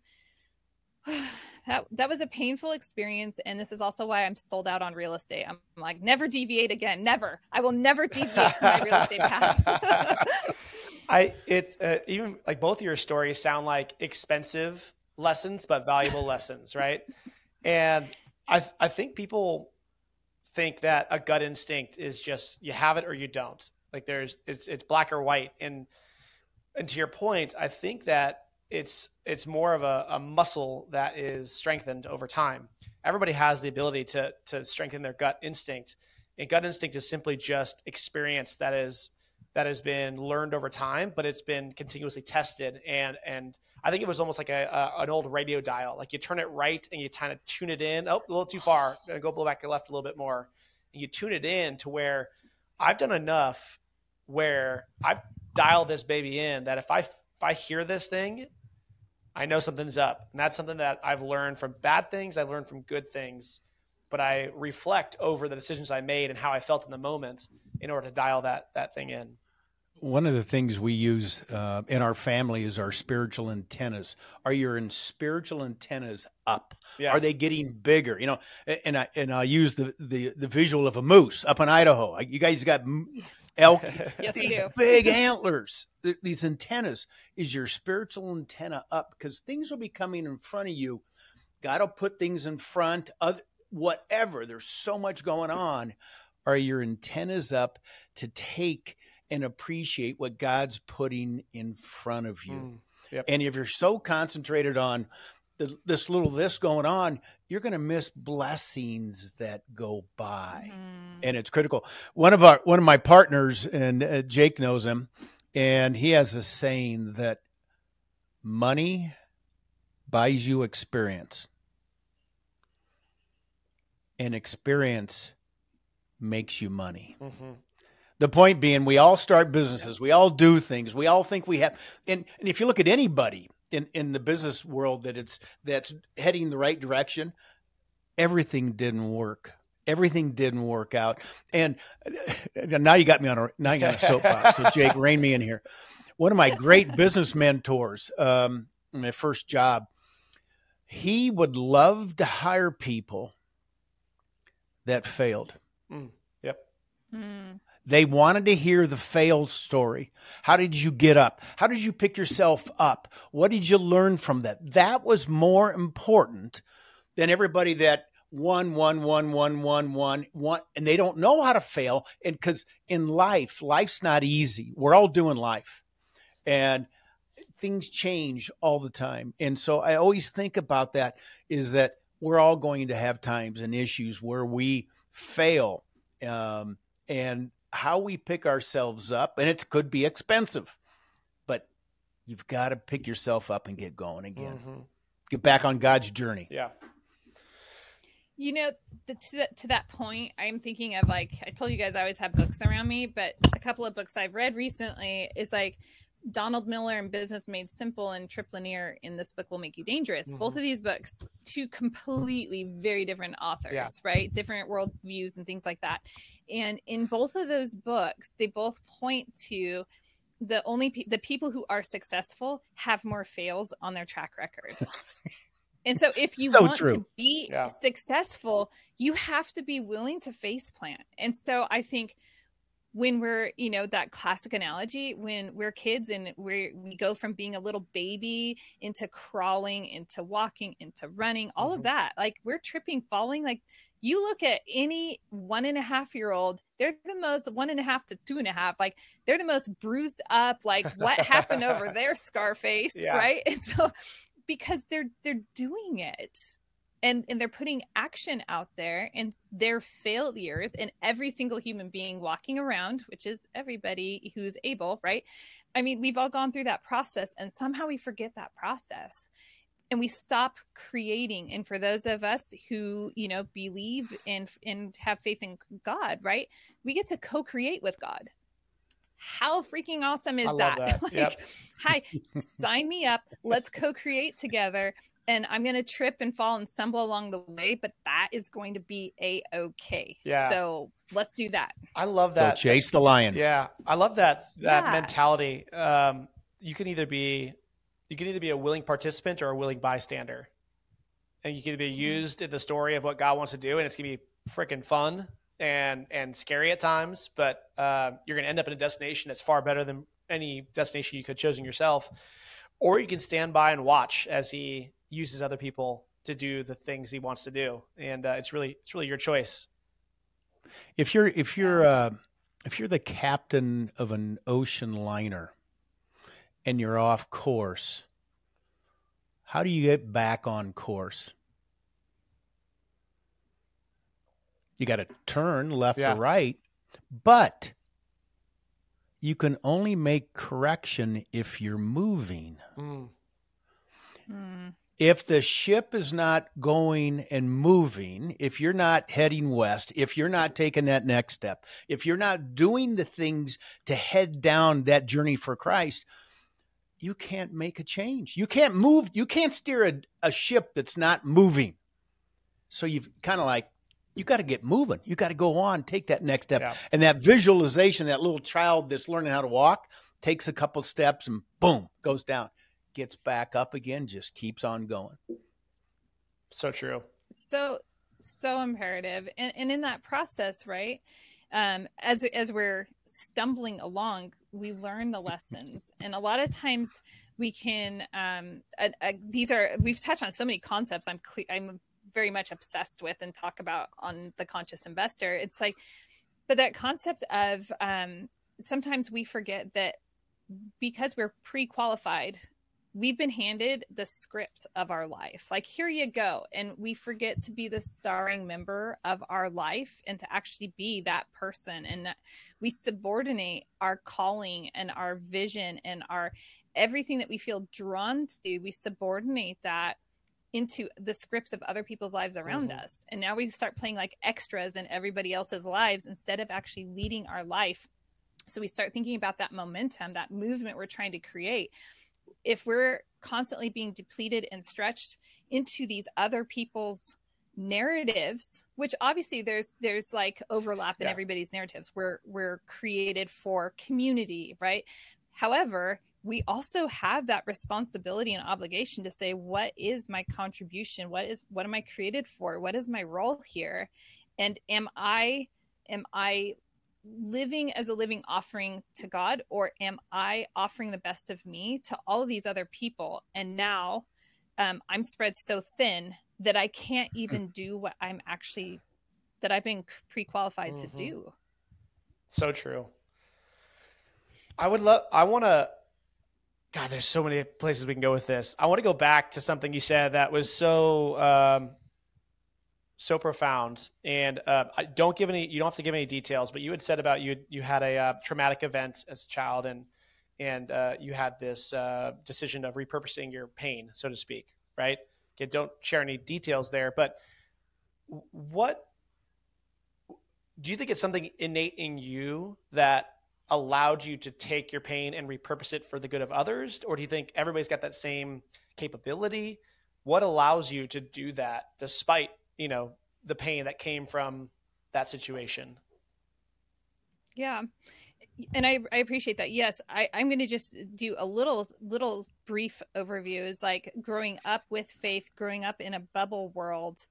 that that was a painful experience and this is also why i'm sold out on real estate. I'm like never deviate again never. I will never deviate from my real estate path. I it's uh, even like both of your stories sound like expensive lessons but valuable lessons, right? And I I think people think that a gut instinct is just you have it or you don't. Like there's it's it's black or white. And and to your point, I think that it's it's more of a, a muscle that is strengthened over time. Everybody has the ability to to strengthen their gut instinct. And gut instinct is simply just experience that is that has been learned over time, but it's been continuously tested. And and I think it was almost like a, a an old radio dial. Like you turn it right and you kind of tune it in. Oh, a little too far. Go blow back to left a little bit more. And you tune it in to where I've done enough where I've dialed this baby in that if I if I hear this thing, I know something's up. And that's something that I've learned from bad things, I've learned from good things. But I reflect over the decisions I made and how I felt in the moment in order to dial that that thing in. One of the things we use uh, in our family is our spiritual antennas. Are your in spiritual antennas up? Yeah. Are they getting bigger? You know, and I and I use the the, the visual of a moose up in Idaho. You guys got elk. yes these do big antlers, th- these antennas. Is your spiritual antenna up? Because things will be coming in front of you. God will put things in front. Other whatever. There's so much going on. Are your antennas up to take and appreciate what God's putting in front of you? Mm, yep. And if you're so concentrated on the, this little this going on, you're going to miss blessings that go by Mhm. and it's critical. One of our one of my partners and uh, Jake knows him, and he has a saying that money buys you experience, and experience makes you money. Mm-hmm. The point being, we all start businesses, we all do things, we all think we have. And, and if you look at anybody in, in the business world that it's that's heading the right direction, everything didn't work. Everything didn't work out. And now you got me on a now you got a soapbox. so Jake, rein me in here. One of my great business mentors, um, my first job, he would love to hire people that failed. Mm. Yep. Mm. They wanted to hear the fail story. How did you get up? How did you pick yourself up? What did you learn from that? That was more important than everybody that one, one, one, one, one, one, one, and they don't know how to fail. And because in life, life's not easy. We're all doing life, and things change all the time. And so I always think about that: is that we're all going to have times and issues where we fail, um, and how we pick ourselves up, and it could be expensive, but you've got to pick yourself up and get going again. Mm-hmm. Get back on God's journey. Yeah. You know, the, to, that, to that point, I'm thinking of like, I told you guys I always have books around me, but a couple of books I've read recently is like Donald Miller and Business Made Simple and Tripp Lanier in this book will make you dangerous. Mhm. Both of these books, two completely very different authors, Yeah. right? Different worldviews and things like that. And in both of those books, they both point to the only pe- the people who are successful have more fails on their track record. and so if you So want true. to be Yeah. successful, you have to be willing to face plant. And so I think when we're you know that classic analogy when we're kids and we we go from being a little baby into crawling into walking into running all Mhm. of that like we're tripping falling like you look at any one and a half year old they're the most one and a half to two and a half like they're the most bruised up like what happened over their scarface Yeah. right and so because they're they're doing it and and they're putting action out there and their failures and every single human being walking around which is everybody who's able right? I mean we've all gone through that process and somehow we forget that process. And we stop creating. And for those of us who you know believe in and have faith in god right we get to co-create with god. How freaking awesome is that, that. like Yep. hi sign me up. Let's co-create together and i'm going to trip and fall and stumble along the way but that is going to be a okay Yeah. so let's do that I love Go that. chase the lion. Yeah, I love that that Yeah. mentality. Um, you can either be you can either be a willing participant or a willing bystander, and you can be used in the story of what God wants to do, and it's gonna be freaking fun and and scary at times, but uh, you're gonna end up in a destination that's far better than any destination you could have chosen yourself. Or you can stand by and watch as He uses other people to do the things He wants to do, and uh, it's really it's really your choice. If you're if you're uh, if you're the captain of an ocean liner and you're off course, how do you get back on course? You got to turn left Yeah. or right, but you can only make correction if you're moving. Mm. Hmm. If the ship is not going and moving, if you're not heading west, if you're not taking that next step, if you're not doing the things to head down that journey for Christ, you can't make a change. You can't move. You can't steer a, a ship that's not moving. So you've kind of like, you got to get moving. You got to go on, take that next step. Yeah. And that visualization, that little child that's learning how to walk, takes a couple steps and boom, goes down, gets back up again, just keeps on going. So true. so so imperative and, and in that process right um as as we're stumbling along we learn the lessons and a lot of times we can um uh, uh, these are we've touched on so many concepts i'm cle- i'm very much obsessed with and talk about on the conscious investor it's like but that concept of um sometimes we forget that because we're pre-qualified we've been handed the script of our life. Like, here you go. And we forget to be the starring member of our life and to actually be that person. And we subordinate our calling and our vision and our everything that we feel drawn to, we subordinate that into the scripts of other people's lives around mm-hmm. us. And now we start playing like extras in everybody else's lives instead of actually leading our life. So we start thinking about that momentum, that movement we're trying to create. If we're constantly being depleted and stretched into these other people's narratives which obviously there's there's like overlap in yeah. everybody's narratives. We're we're created for community right? However we also have that responsibility and obligation to say what is my contribution? What is what am i created for? What is my role here? And am i am i living as a living offering to god or am i offering the best of me to all of these other people and now um, i'm spread so thin that i can't even do what i'm actually that i've been pre-qualified mm-hmm. to do so true i would love i want to God, there's so many places we can go with this. I want to go back to something you said that was so um, so profound. And uh, I don't give any. You don't have to give any details, but you had said about you you had a uh, traumatic event as a child, and and uh, you had this uh, decision of repurposing your pain, so to speak, right? Okay, don't share any details there, but what do you think it's something innate in you that allowed you to take your pain and repurpose it for the good of others or do you think everybody's got that same capability what allows you to do that despite you know the pain that came from that situation yeah and I, I appreciate that yes I, i'm going to just do a little little brief overview is like growing up with faith growing up in a bubble world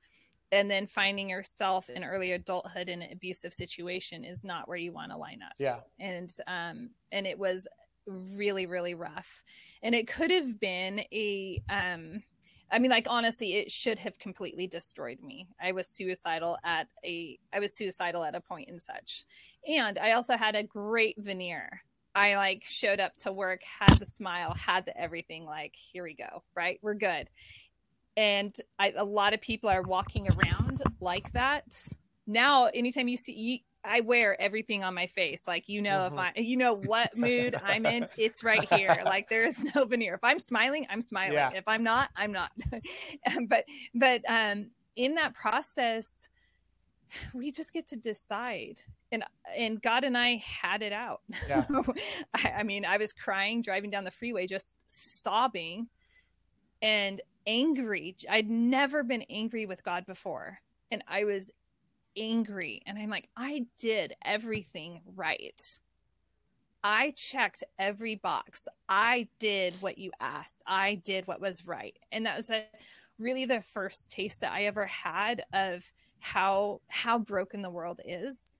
and then finding yourself in early adulthood in an abusive situation is not where you want to line up. Yeah. And um and it was really really rough. And it could have been a um I mean like honestly it should have completely destroyed me. I was suicidal at a I was suicidal at a point and such. And I also had a great veneer. I like showed up to work, had the smile, had the everything like here we go, right? We're good and I, a lot of people are walking around like that now anytime you see I wear everything on my face. Like you know, mm-hmm. if I you know what mood I'm in, it's right here. Like there is no veneer. If I'm smiling, I'm smiling. Yeah. If I'm not, I'm not. but but um in that process, we just get to decide. And and God and I had it out. Yeah. I, I mean, I was crying driving down the freeway, just sobbing. And angry. I'd never been angry with God before. And I was angry. And I'm like, I did everything right. I checked every box. I did what you asked. I did what was right. And that was a, really the first taste that I ever had of how how broken the world is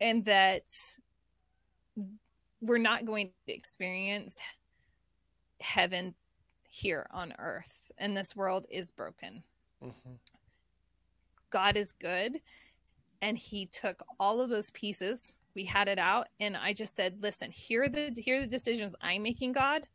and that we're not going to experience heaven here on earth and this world is broken. Mm-hmm. God is good and he took all of those pieces. We had it out and i just said listen here are the here are the decisions i'm making god.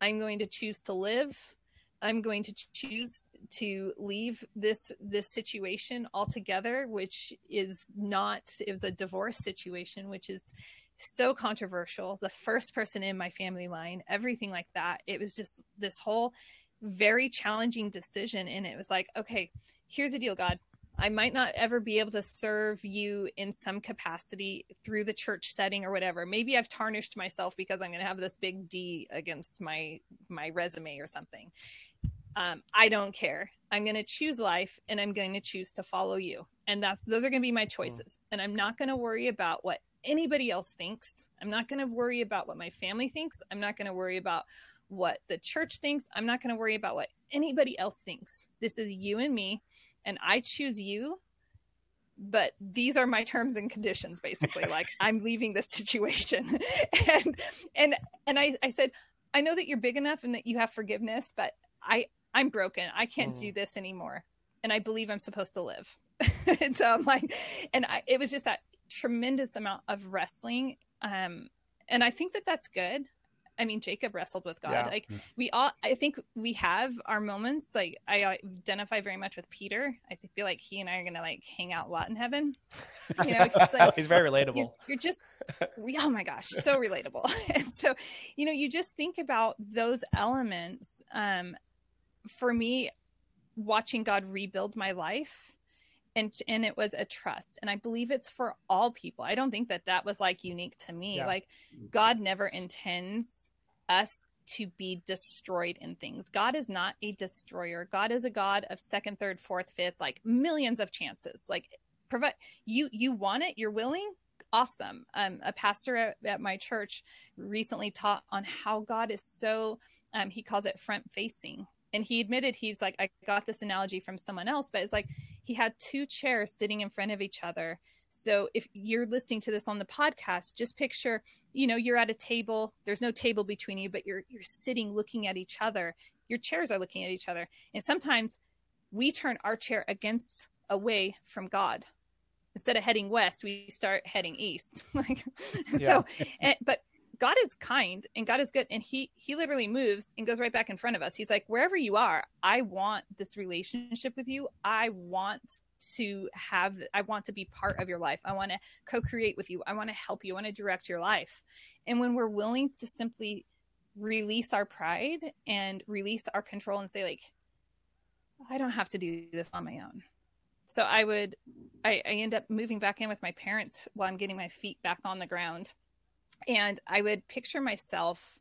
I'm going to choose to live. I'm going to choose to leave this this situation altogether which is not it was a divorce situation which is so controversial. The first person in my family line everything like that. It was just this whole very challenging decision and it was like okay here's the deal god i might not ever be able to serve you in some capacity through the church setting or whatever. Maybe i've tarnished myself because i'm going to have this big d against my my resume or something. Um, i don't care. I'm going to choose life and i'm going to choose to follow you. And that's those are going to be my choices. And i'm not going to worry about what anybody else thinks. I'm not going to worry about what my family thinks. I'm not going to worry about what the church thinks. I'm not going to worry about what anybody else thinks. This is you and me, and I choose you. But these are my terms and conditions, basically. like I'm leaving this situation, and and and I I said I know that you're big enough and that you have forgiveness, but I I'm broken. I can't mm. do this anymore, and I believe I'm supposed to live. and so I'm like, and I, it was just that tremendous amount of wrestling um and i think that that's good I mean, Jacob wrestled with God. Yeah. Like we all, I think we have our moments. Like I identify very much with Peter. I feel like he and I are gonna like hang out a lot in heaven. You know, like He's very relatable. you're, you're just oh my gosh so relatable and so you know you just think about those elements um for me watching god rebuild my life and and it was a trust and i believe it's for all people. I don't think that that was like unique to me. Yeah. like god never intends us to be destroyed in things. God is not a destroyer. God is a god of second third fourth fifth like millions of chances. Like provide you you want it you're willing? Awesome. Um, a pastor at, at my church recently taught on how god is so um, he calls it front facing and he admitted he's like i got this analogy from someone else but it's like he had two chairs sitting in front of each other. So if you're listening to this on the podcast just picture you know you're at a table there's no table between you but you're you're sitting looking at each other. Your chairs are looking at each other. And sometimes we turn our chair against away from god. Instead of heading west we start heading east. Like so and, but god is kind and god is good and he he literally moves and goes right back in front of us. He's like wherever you are i want this relationship with you. I want to have i want to be part of your life. I want to co-create with you. I want to help you. I want to direct your life. And when we're willing to simply release our pride and release our control and say like i don't have to do this on my own. So i would I, I end up moving back in with my parents while i'm getting my feet back on the ground and i would picture myself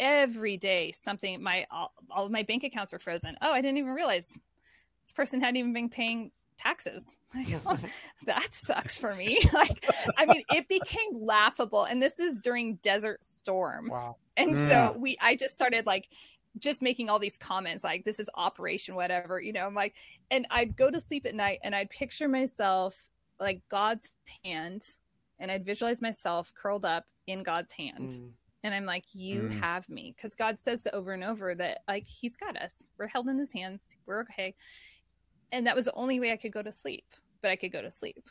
every day something my all, all of my bank accounts were frozen. Oh i didn't even realize this person hadn't even been paying taxes. Like, oh, that sucks for me. Like i mean it became laughable and this is during desert storm. Wow. and Mm. so we i just started like just making all these comments like this is operation whatever you know i'm like and i'd go to sleep at night and i'd picture myself like god's hand and i'd visualize myself curled up in god's hand. Mm. and i'm like you Mm. have me. Because god says over and over that like he's got us. We're held in his hands. We're okay. And that was the only way i could go to sleep but i could go to sleep.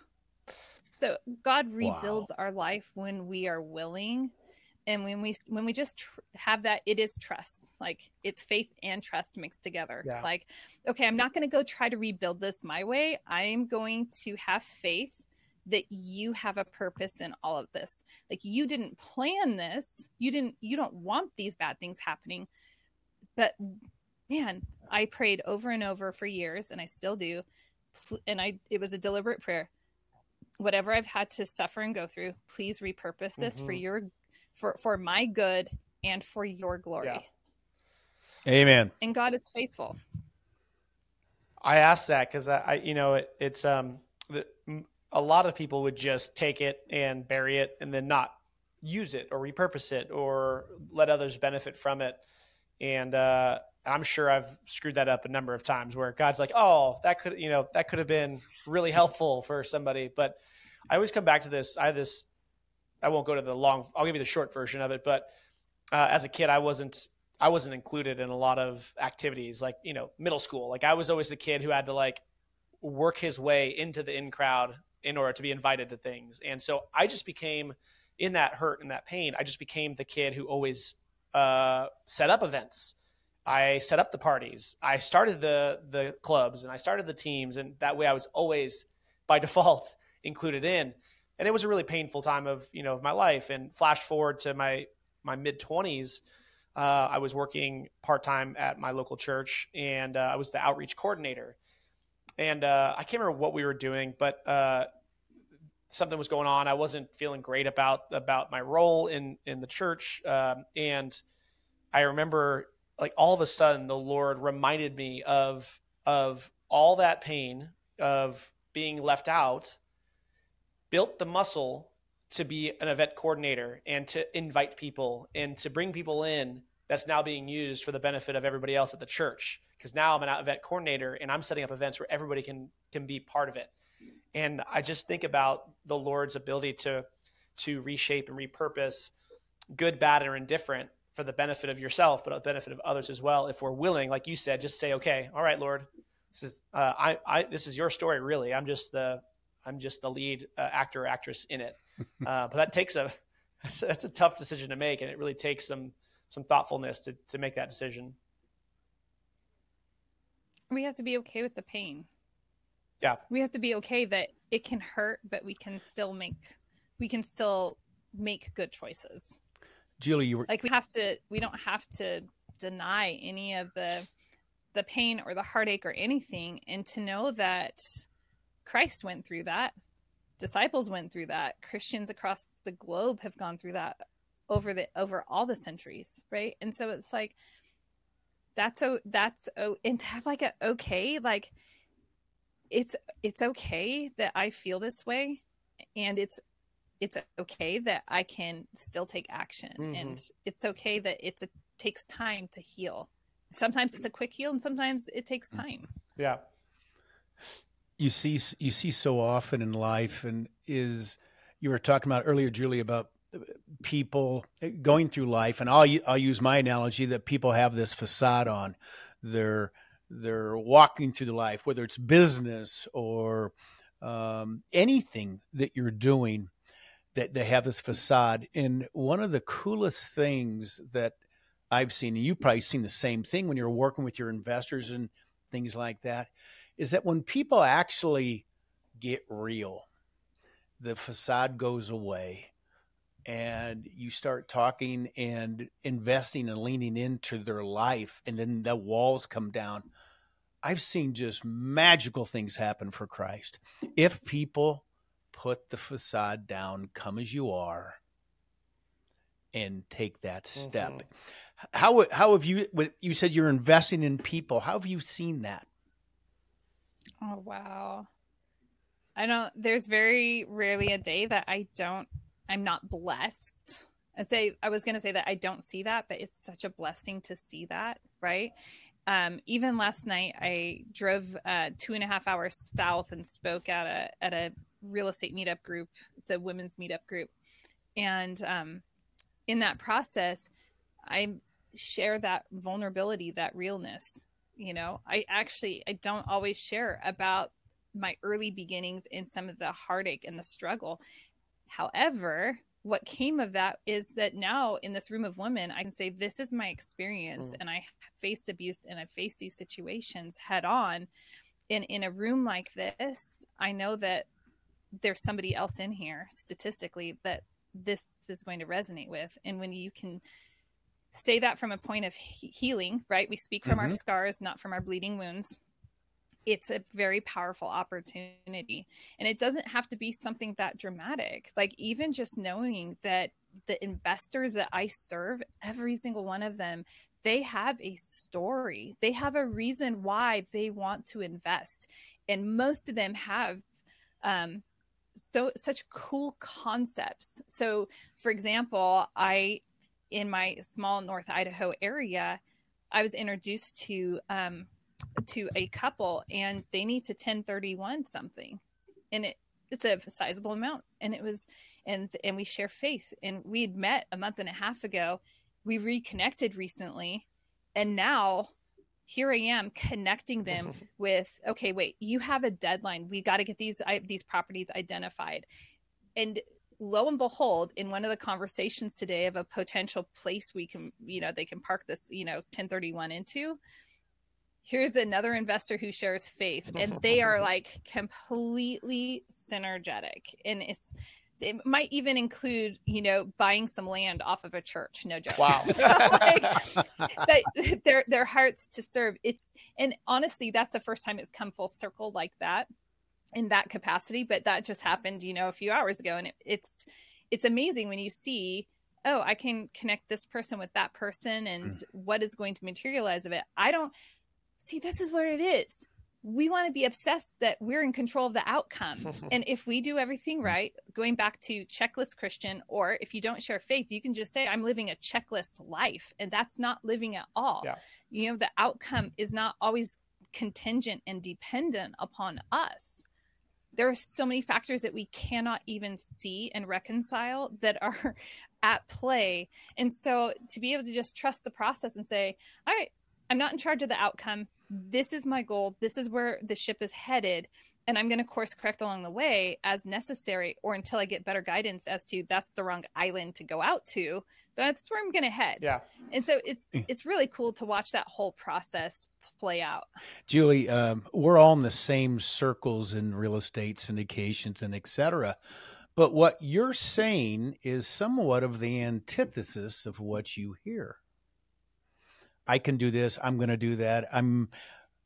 So god rebuilds our life when we are willing and when we when we just tr- have that it is trust. Like it's faith and trust mixed together. Yeah. like okay i'm not going to go try to rebuild this my way. I am going to have faith that you have a purpose in all of this. Like you didn't plan this. You didn't you don't want these bad things happening. But man i prayed over and over for years and i still do. And i it was a deliberate prayer. Whatever i've had to suffer and go through please repurpose this for Mhm. your for for my good and for your glory. Yeah. Amen. and god is faithful. I asked that because I, I, you know, it, it's um, the, m- a lot of people would just take it and bury it and then not use it or repurpose it or let others benefit from it. And uh, I'm sure I've screwed that up a number of times where God's like, oh, that could, you know, that could have been really helpful for somebody. But I always come back to this. I this. I won't go to the long. I'll give you the short version of it. But uh, as a kid, I wasn't I wasn't included in a lot of activities like, you know, middle school. Like I was always the kid who had to like work his way into the in crowd in order to be invited to things. And so I just became in that hurt and that pain, I just became the kid who always uh, set up events. I set up the parties. I started the the clubs and I started the teams and that way I was always by default included in. And it was a really painful time of, you know, of my life and flash forward to my my mid 20s uh, I was working part time at my local church, and uh, I was the outreach coordinator. And uh, I can't remember what we were doing, but uh, something was going on. I wasn't feeling great about about my role in in the church, um, and I remember like all of a sudden the Lord reminded me of of all that pain of being left out, built the muscle to be an event coordinator and to invite people and to bring people in that's now being used for the benefit of everybody else at the church. Because now i'm an event coordinator and i'm setting up events where everybody can can be part of it. And i just think about the lord's ability to to reshape and repurpose good bad or indifferent for the benefit of yourself but the benefit of others as well if we're willing like you said just say okay all right lord this is uh, I, I this is your story really. I'm just the i'm just the lead uh, actor or actress in it. Uh, but that takes a that's, that's a tough decision to make, and it really takes some some thoughtfulness to to make that decision. We have to be okay with the pain. Yeah. We have to be okay that it can hurt, but we can still make we can still make good choices. Julie, you were like we have to we don't have to deny any of the the pain or the heartache or anything and to know that Christ went through that disciples went through that christians across the globe have gone through that over the over all the centuries right? And so it's like that's so that's oh and to have like a okay like it's it's okay that i feel this way and it's it's okay that i can still take action. Mm-hmm. and it's okay that it's a takes time to heal. Sometimes it's a quick heal and sometimes it takes mm. time. Yeah. You see you see so often in life and is you were talking about earlier Julie about people going through life and I'll I'll use my analogy that people have this facade on. They're they're walking through the life whether it's business or um, anything that you're doing that they have this facade. And one of the coolest things that I've seen and you've probably seen the same thing when you're working with your investors and things like that is that when people actually get real, the facade goes away and you start talking and investing and leaning into their life and then the walls come down i've seen just magical things happen for christ if people put the facade down come as you are and take that step mm-hmm. how how have you you said you're investing in people how have you seen that Oh wow. I don't there's very rarely a day that I don't I'm not blessed. I say I was gonna say that I don't see that, but it's such a blessing to see that, right? Um, even last night I drove uh, two and a half hours south and spoke at a at a real estate meetup group. It's a women's meetup group. And um, in that process, I share that vulnerability, that realness you know i actually i don't always share about my early beginnings and some of the heartache and the struggle however what came of that is that now in this room of women i can say this is my experience mm. and i faced abuse and i faced these situations head on in in a room like this i know that there's somebody else in here statistically that this is going to resonate with and when you can say that from a point of he- healing, right? We speak from mm-hmm. our scars, not from our bleeding wounds. It's a very powerful opportunity. And it doesn't have to be something that dramatic. Like, even just knowing that the investors that I serve, every single one of them, they have a story. They have a reason why they want to invest. And most of them have um, so such cool concepts. So, for example, I in my small North Idaho area, I was introduced to um, to a couple, and they need to 1031 something, and it it's a sizable amount, and it was, and and we share faith, and we'd met a month and a half ago, we reconnected recently, and now here I am connecting them with okay, wait, you have a deadline. We got to get these I, these properties identified, and lo and behold, in one of the conversations today of a potential place we can, you know, they can park this, you know, 1031 into, here's another investor who shares faith and they are like completely synergetic. And it's, it might even include, you know, buying some land off of a church. No joke. Wow. so like, that their their hearts to serve. It's and honestly, that's the first time it's come full circle like that in that capacity but that just happened you know a few hours ago and it, it's it's amazing when you see oh i can connect this person with that person and mm. what is going to materialize of it i don't see this is what it is we want to be obsessed that we're in control of the outcome and if we do everything mm. right going back to checklist christian or if you don't share faith you can just say i'm living a checklist life and that's not living at all yeah. you know the outcome is not always contingent and dependent upon us there are so many factors that we cannot even see and reconcile that are at play. And so to be able to just trust the process and say, all right, I'm not in charge of the outcome. This is my goal. This is where the ship is headed. and I'm going to course correct along the way as necessary or until I get better guidance as to that's the wrong island to go out to. But That's where I'm going to head. Yeah. And so it's it's really cool to watch that whole process play out. Julie, um, we're all in the same circles in real estate syndications and et cetera. But what you're saying is somewhat of the antithesis of what you hear. I can do this. I'm going to do that. I'm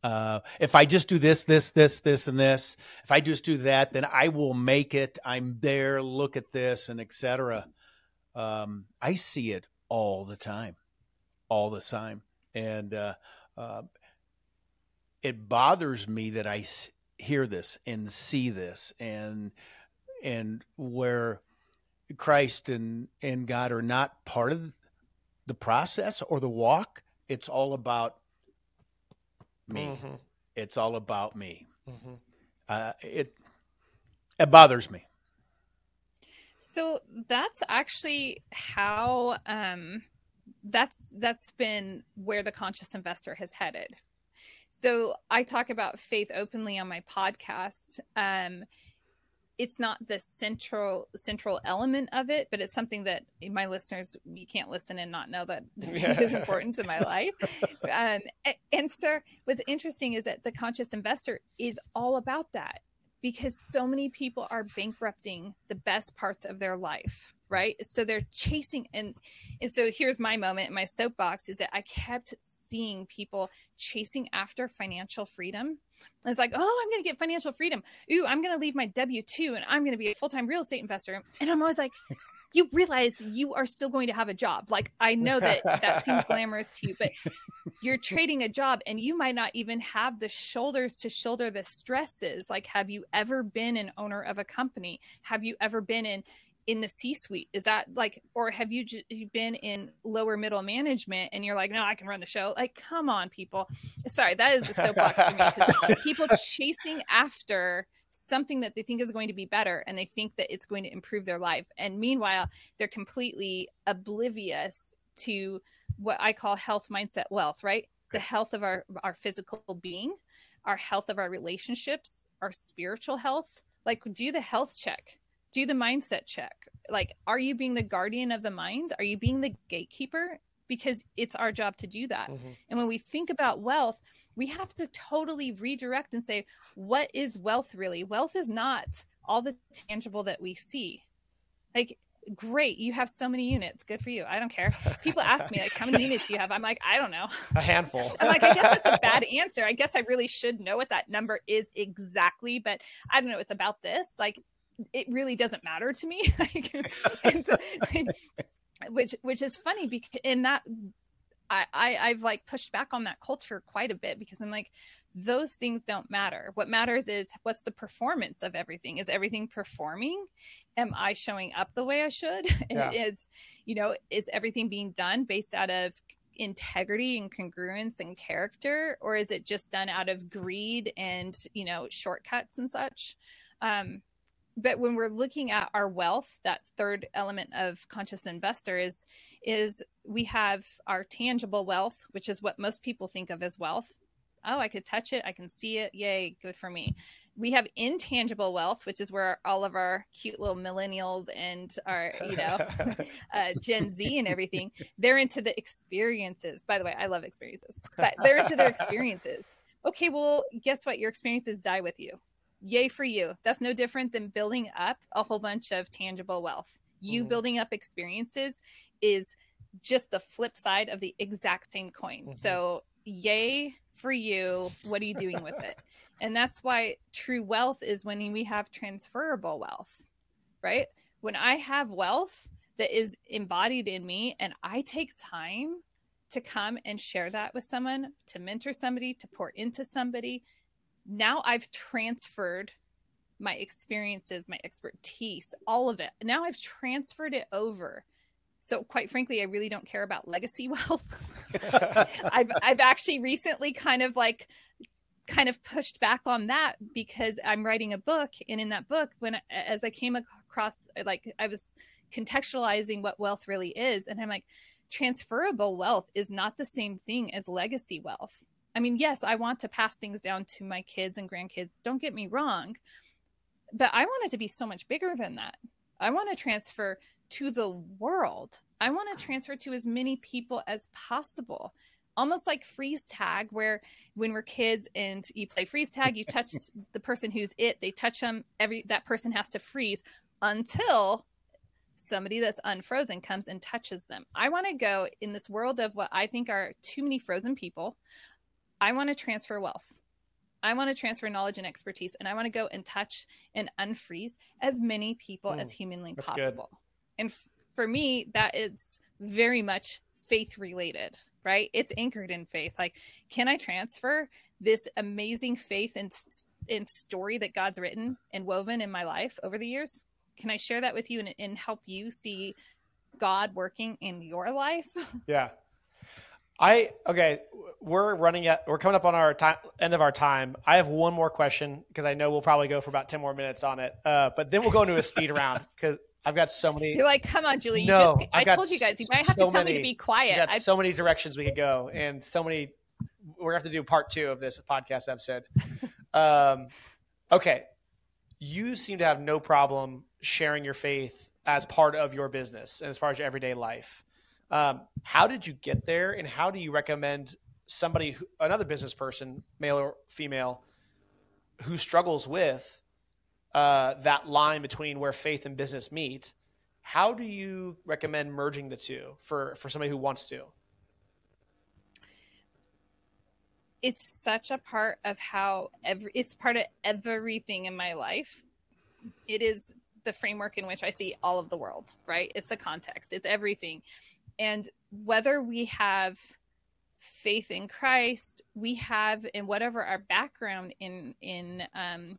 uh, if I just do this, this, this, this, and this, if I just do that, then I will make it. I'm there. Look at this, and etc. Um, I see it all the time, all the time, and uh, uh, it bothers me that I hear this and see this, and and where Christ and and God are not part of the process or the walk. It's all about me. Mm-hmm. It's all about me. Mm-hmm. Uh, it it bothers me. So that's actually how um, that's that's been where the conscious investor has headed. So I talk about faith openly on my podcast. Um, it's not the central central element of it, but it's something that my listeners you can't listen and not know that yeah. is important to my life. Um, and, and so what's interesting is that the conscious investor is all about that because so many people are bankrupting the best parts of their life right? So they're chasing and and so here's my moment in my soapbox is that i kept seeing people chasing after financial freedom. And it's like oh i'm going to get financial freedom. Ooh i'm going to leave my w2 and i'm going to be a full-time real estate investor. And i'm always like you realize you are still going to have a job. Like i know that that seems glamorous to you but you're trading a job and you might not even have the shoulders to shoulder the stresses. Like have you ever been an owner of a company? Have you ever been in in the C suite? Is that like, or have you j- been in lower middle management and you're like, no, I can run the show? Like, come on, people. Sorry, that is a soapbox for me people chasing after something that they think is going to be better and they think that it's going to improve their life. And meanwhile, they're completely oblivious to what I call health, mindset, wealth, right? The health of our, our physical being, our health of our relationships, our spiritual health. Like, do the health check do the mindset check. Like, are you being the guardian of the mind? Are you being the gatekeeper? Because it's our job to do that. Mm-hmm. And when we think about wealth, we have to totally redirect and say, what is wealth really? Wealth is not all the tangible that we see. Like, great you have so many units good for you i don't care people ask me like how many units do you have i'm like i don't know a handful i'm like i guess that's a bad answer i guess i really should know what that number is exactly but i don't know it's about this like it really doesn't matter to me. Like, so, which which is funny because in that I, I i've like pushed back on that culture quite a bit because i'm like those things don't matter. What matters is what's the performance of everything? Is everything performing? Am i showing up the way i should? Yeah. is you know is everything being done based out of integrity and congruence and character or is it just done out of greed and you know shortcuts and such? Um but when we're looking at our wealth that third element of conscious investor is is we have our tangible wealth which is what most people think of as wealth. Oh i could touch it. I can see it. Yay. Good for me. We have intangible wealth which is where all of our cute little millennials and our you know uh, gen z and everything they're into the experiences. By the way i love experiences but they're into their experiences. Okay well guess what? Your experiences die with you yay for you. That's no different than building up a whole bunch of tangible wealth. You mm-hmm. building up experiences is just the flip side of the exact same coin. Mm-hmm. So, yay for you. What are you doing with it? and that's why true wealth is when we have transferable wealth, right? When I have wealth that is embodied in me and I take time to come and share that with someone, to mentor somebody, to pour into somebody, now I've transferred my experiences, my expertise, all of it. Now I've transferred it over. So quite frankly, I really don't care about legacy wealth. I've I've actually recently kind of like kind of pushed back on that because I'm writing a book and in that book when as I came across like I was contextualizing what wealth really is and I'm like transferable wealth is not the same thing as legacy wealth I mean, yes, I want to pass things down to my kids and grandkids. Don't get me wrong. But I want it to be so much bigger than that. I want to transfer to the world. I want to transfer to as many people as possible. Almost like freeze tag, where when we're kids and you play freeze tag, you touch the person who's it, they touch them, every that person has to freeze until somebody that's unfrozen comes and touches them. I want to go in this world of what I think are too many frozen people. I want to transfer wealth. I want to transfer knowledge and expertise, and I want to go and touch and unfreeze as many people mm, as humanly possible. Good. And f- for me, that is very much faith related, right? It's anchored in faith. Like, can I transfer this amazing faith and, and story that God's written and woven in my life over the years? Can I share that with you and, and help you see God working in your life? Yeah. I okay, we're running at we're coming up on our time end of our time. I have one more question because I know we'll probably go for about ten more minutes on it. Uh, but then we'll go into a speed round because I've got so many. You're like, come on, Julie. No, just, I told you guys you might have so to tell many, me to be quiet. Got so many directions we could go, and so many. We're gonna have to do part two of this podcast episode. um, okay, you seem to have no problem sharing your faith as part of your business and as part of your everyday life. Um, how did you get there, and how do you recommend somebody, who, another business person, male or female, who struggles with uh, that line between where faith and business meet? How do you recommend merging the two for for somebody who wants to? It's such a part of how every it's part of everything in my life. It is the framework in which I see all of the world, right? It's the context, it's everything. And whether we have faith in Christ, we have in whatever our background in in um,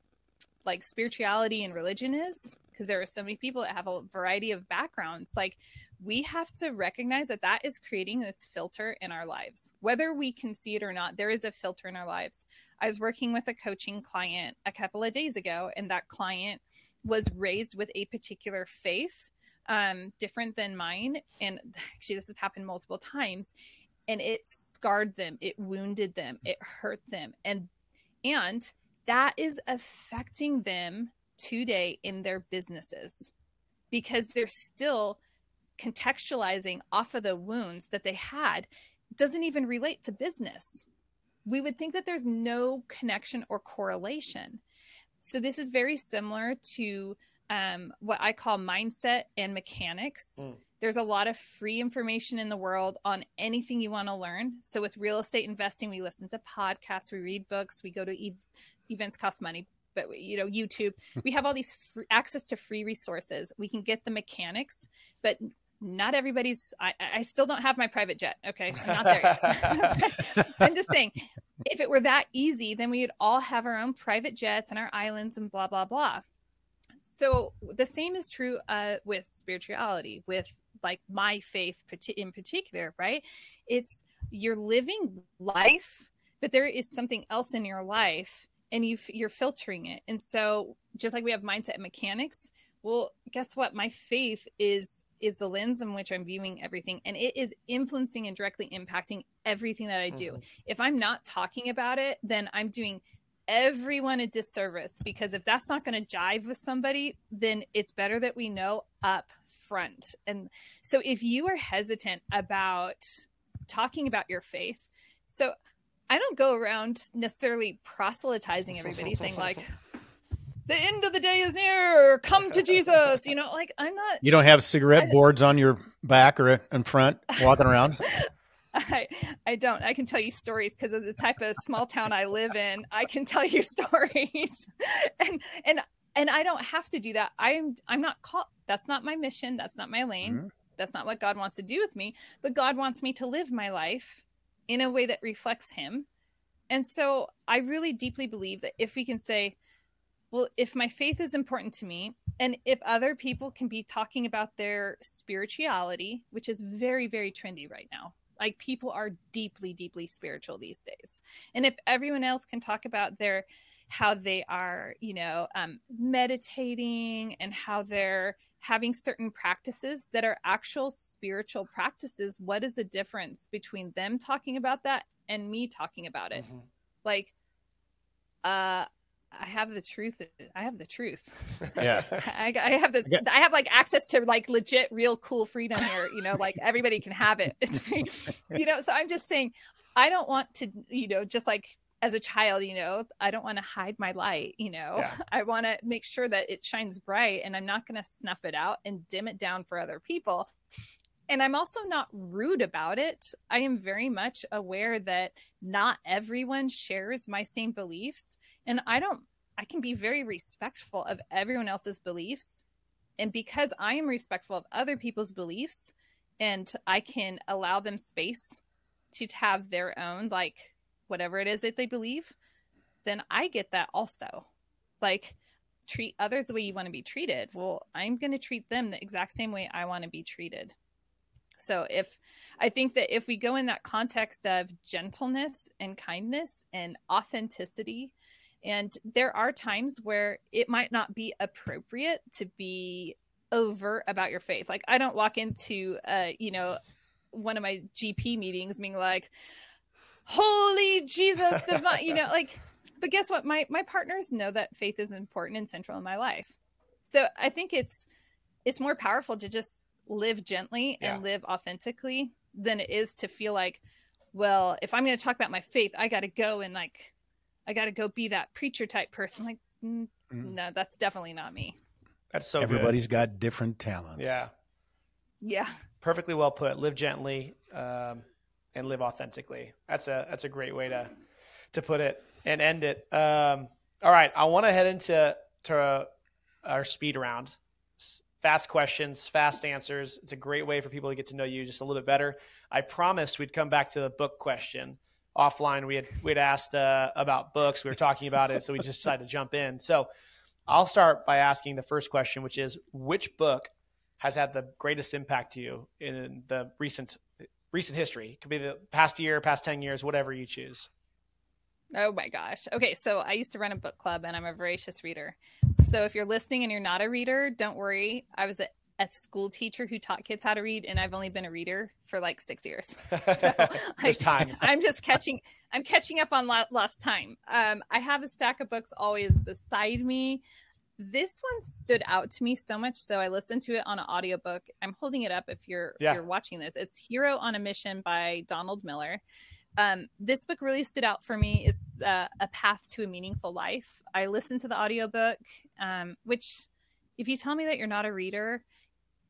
like spirituality and religion is, because there are so many people that have a variety of backgrounds. Like we have to recognize that that is creating this filter in our lives, whether we can see it or not. There is a filter in our lives. I was working with a coaching client a couple of days ago, and that client was raised with a particular faith um, different than mine. And actually, this has happened multiple times. And it scarred them, it wounded them, it hurt them. And and that is affecting them today in their businesses because they're still contextualizing off of the wounds that they had doesn't even relate to business. We would think that there's no connection or correlation. So this is very similar to um, what I call mindset and mechanics. Mm. There's a lot of free information in the world on anything you want to learn. So with real estate investing, we listen to podcasts, we read books, we go to e- events cost money, but you know YouTube. we have all these free, access to free resources. We can get the mechanics, but not everybody's. I, I still don't have my private jet. Okay, I'm not there yet. I'm just saying, if it were that easy, then we would all have our own private jets and our islands and blah blah blah so the same is true uh, with spirituality with like my faith in particular right? It's you're living life but there is something else in your life and you you're filtering it. And so just like we have mindset and mechanics well guess what? My faith is is the lens in which i'm viewing everything and it is influencing and directly impacting everything that i do. Mm-hmm. if i'm not talking about it then i'm doing everyone a disservice because if that's not going to jive with somebody, then it's better that we know up front. And so if you are hesitant about talking about your faith, so I don't go around necessarily proselytizing everybody saying like the end of the day is near come to jesus you know like i'm not you don't have cigarette I, boards on your back or in front walking around I I don't. I can tell you stories because of the type of small town I live in. I can tell you stories, and and and I don't have to do that. I'm I'm not called. That's not my mission. That's not my lane. Mm-hmm. That's not what God wants to do with me. But God wants me to live my life in a way that reflects Him. And so I really deeply believe that if we can say, well, if my faith is important to me, and if other people can be talking about their spirituality, which is very, very trendy right now, like people are deeply, deeply spiritual these days. And if everyone else can talk about their how they are, you know, um, meditating and how they're having certain practices that are actual spiritual practices, what is the difference between them talking about that and me talking about it. Mm-hmm. Like, uh, I have the truth. I have the truth. Yeah. I, I have the, I, I have like access to like legit, real cool freedom here. You know, like everybody can have it. It's very, you know, so I'm just saying, I don't want to, you know, just like as a child, you know, I don't want to hide my light, you know, yeah. I want to make sure that it shines bright and I'm not going to snuff it out and dim it down for other people. And I'm also not rude about it. I am very much aware that not everyone shares my same beliefs. And I don't, I can be very respectful of everyone else's beliefs. And because I am respectful of other people's beliefs and I can allow them space to have their own, like whatever it is that they believe, then I get that also. Like, treat others the way you want to be treated. Well, I'm going to treat them the exact same way I want to be treated. So if I think that if we go in that context of gentleness and kindness and authenticity, and there are times where it might not be appropriate to be overt about your faith. Like I don't walk into uh, you know, one of my GP meetings being like, Holy Jesus divine, you know, like but guess what? My my partners know that faith is important and central in my life. So I think it's it's more powerful to just live gently and yeah. live authentically than it is to feel like, well, if I'm going to talk about my faith, I got to go and like, I got to go be that preacher type person. Like, mm, mm. no, that's definitely not me. That's so Everybody's good. got different talents. Yeah. Yeah. Perfectly well put. Live gently um, and live authentically. That's a that's a great way to to put it and end it. Um, all right, I want to head into to our speed round fast questions, fast answers. It's a great way for people to get to know you just a little bit better. I promised we'd come back to the book question offline. We had we had asked uh, about books. We were talking about it, so we just decided to jump in. So I'll start by asking the first question, which is which book has had the greatest impact to you in the recent recent history? It could be the past year, past ten years, whatever you choose. Oh my gosh. Okay, so I used to run a book club and I'm a voracious reader. So if you're listening and you're not a reader, don't worry. I was a, a school teacher who taught kids how to read and I've only been a reader for like 6 years. So like, time. I'm just catching I'm catching up on lost time. Um, I have a stack of books always beside me. This one stood out to me so much so I listened to it on an audiobook. I'm holding it up if you're yeah. you're watching this. It's Hero on a Mission by Donald Miller um, this book really stood out for me. It's uh, a path to a meaningful life. I listened to the audiobook, um, which, if you tell me that you're not a reader,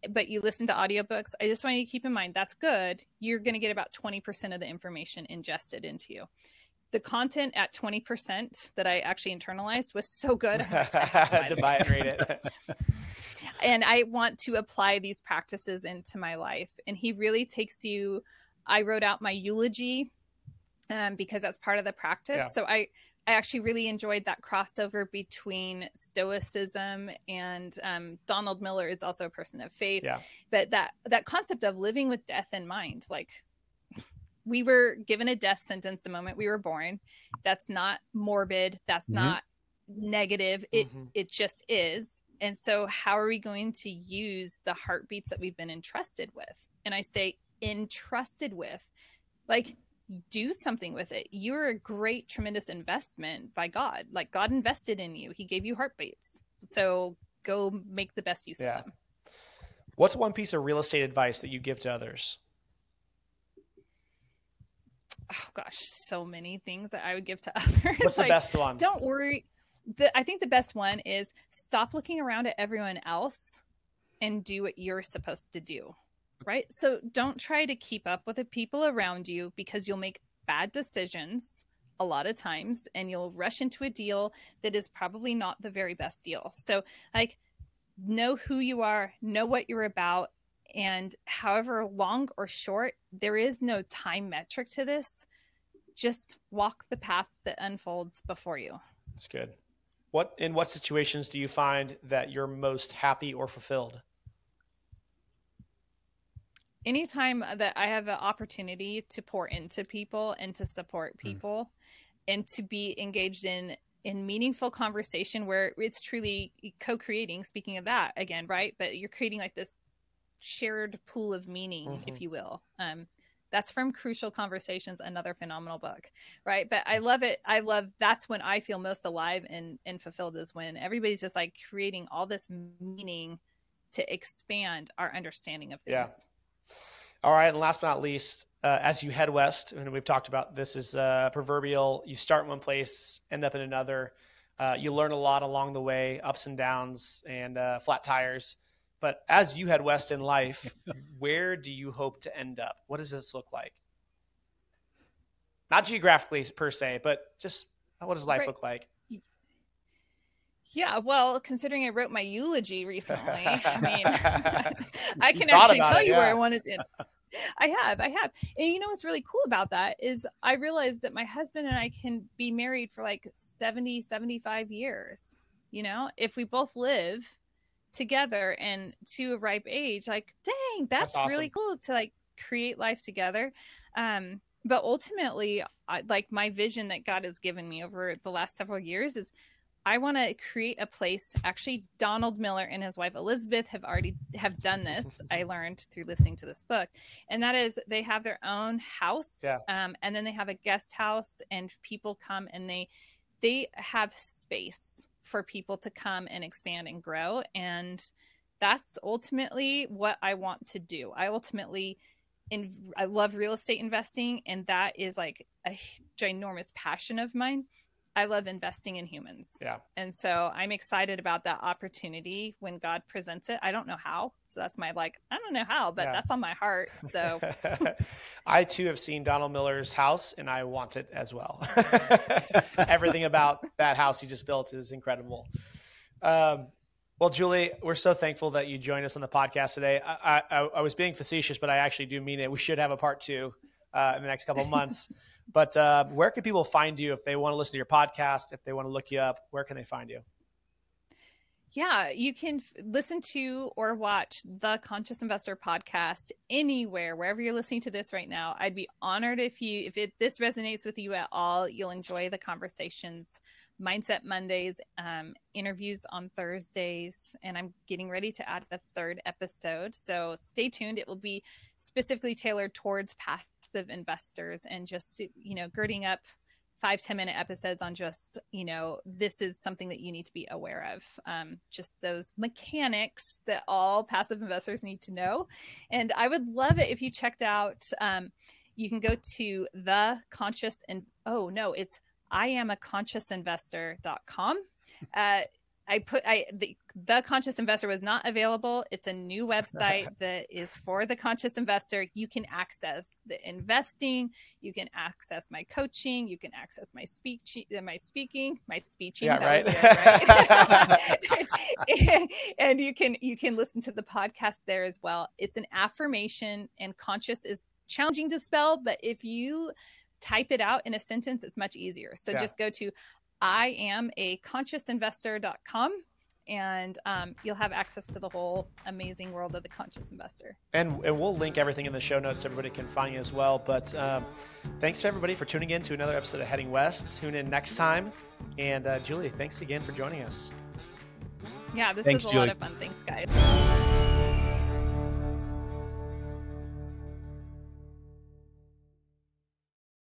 but you listen to audiobooks, I just want you to keep in mind that's good. You're going to get about 20% of the information ingested into you. The content at 20% that I actually internalized was so good. to buy and read it. and I want to apply these practices into my life. And he really takes you. I wrote out my eulogy um, because that's part of the practice. Yeah. So I, I actually really enjoyed that crossover between Stoicism and um, Donald Miller is also a person of faith. Yeah. But that that concept of living with death in mind, like we were given a death sentence the moment we were born. That's not morbid. That's mm-hmm. not negative. It mm-hmm. it just is. And so, how are we going to use the heartbeats that we've been entrusted with? And I say entrusted with, like do something with it. You're a great, tremendous investment by God. Like God invested in you. He gave you heartbeats. So go make the best use yeah. of them. What's one piece of real estate advice that you give to others? Oh gosh, so many things that I would give to others. What's like, the best one? Don't worry. The, I think the best one is stop looking around at everyone else and do what you're supposed to do right? So don't try to keep up with the people around you because you'll make bad decisions a lot of times and you'll rush into a deal that is probably not the very best deal. So, like, know who you are, know what you're about, and however long or short, there is no time metric to this. Just walk the path that unfolds before you. That's good. What in what situations do you find that you're most happy or fulfilled? Anytime that I have an opportunity to pour into people and to support hmm. people mm. and to be engaged in in meaningful conversation where it's truly co-creating speaking of that again right but you're creating like this shared pool of meaning mm-hmm. if you will um That's from Crucial Conversations, another phenomenal book, right? But I love it. I love that's when I feel most alive and and fulfilled is when everybody's just like creating all this meaning to expand our understanding of things. Yeah. All right, and last but not least, uh, as you head west, and we've talked about this is uh, proverbial. You start in one place, end up in another. Uh, you learn a lot along the way, ups and downs, and uh, flat tires. But as you head west in life, where do you hope to end up? What does this look like? Not geographically per se, but just what does life right. look like? Yeah, well, considering I wrote my eulogy recently, I mean, I can actually tell it, you yeah. where I wanted to. I have, I have. And you know what's really cool about that is I realized that my husband and I can be married for like 70, 75 years. You know, if we both live together and to a ripe age, like, dang, that's, that's awesome. really cool to like create life together. Um, but ultimately, I, like my vision that God has given me over the last several years is I want to create a place. Actually, Donald Miller and his wife Elizabeth have already have done this. I learned through listening to this book, and that is they have their own house, yeah. um, and then they have a guest house, and people come and they they have space for people to come and expand and grow, and that's ultimately what I want to do. I ultimately in I love real estate investing, and that is like a ginormous passion of mine I love investing in humans. Yeah. And so I'm excited about that opportunity when God presents it. I don't know how. So that's my like, I don't know how, but yeah. that's on my heart. So I too have seen Donald Miller's house and I want it as well. Everything about that house he just built is incredible. Um, well, Julie, we're so thankful that you joined us on the podcast today. I, I, I was being facetious, but I actually do mean it. We should have a part two uh, in the next couple months. But uh, where can people find you if they want to listen to your podcast? If they want to look you up, where can they find you? Yeah, you can f- listen to or watch the Conscious Investor podcast anywhere, wherever you're listening to this right now. I'd be honored if you, if it, this resonates with you at all, you'll enjoy the conversations Mindset Mondays, um, interviews on Thursdays, and I'm getting ready to add a third episode. So stay tuned. It will be specifically tailored towards passive investors and just, you know, girding up five ten minute episodes on just, you know, this is something that you need to be aware of. Um, just those mechanics that all passive investors need to know. And I would love it if you checked out, um, you can go to the conscious and oh no, it's I am a conscious investor.com. Uh, I put I the, the conscious investor was not available. It's a new website that is for the conscious investor. You can access the investing, you can access my coaching, you can access my speech my speaking, my speeching. Yeah, right. Good, right? and you can you can listen to the podcast there as well. It's an affirmation and conscious is challenging to spell, but if you type it out in a sentence, it's much easier. So yeah. just go to I am a consciousinvestor.com and um, you'll have access to the whole amazing world of the conscious investor. And, and we'll link everything in the show notes so everybody can find you as well. But um, thanks to everybody for tuning in to another episode of Heading West. Tune in next time. And uh, Julie, thanks again for joining us. Yeah, this thanks, was a Julie. lot of fun. Thanks, guys.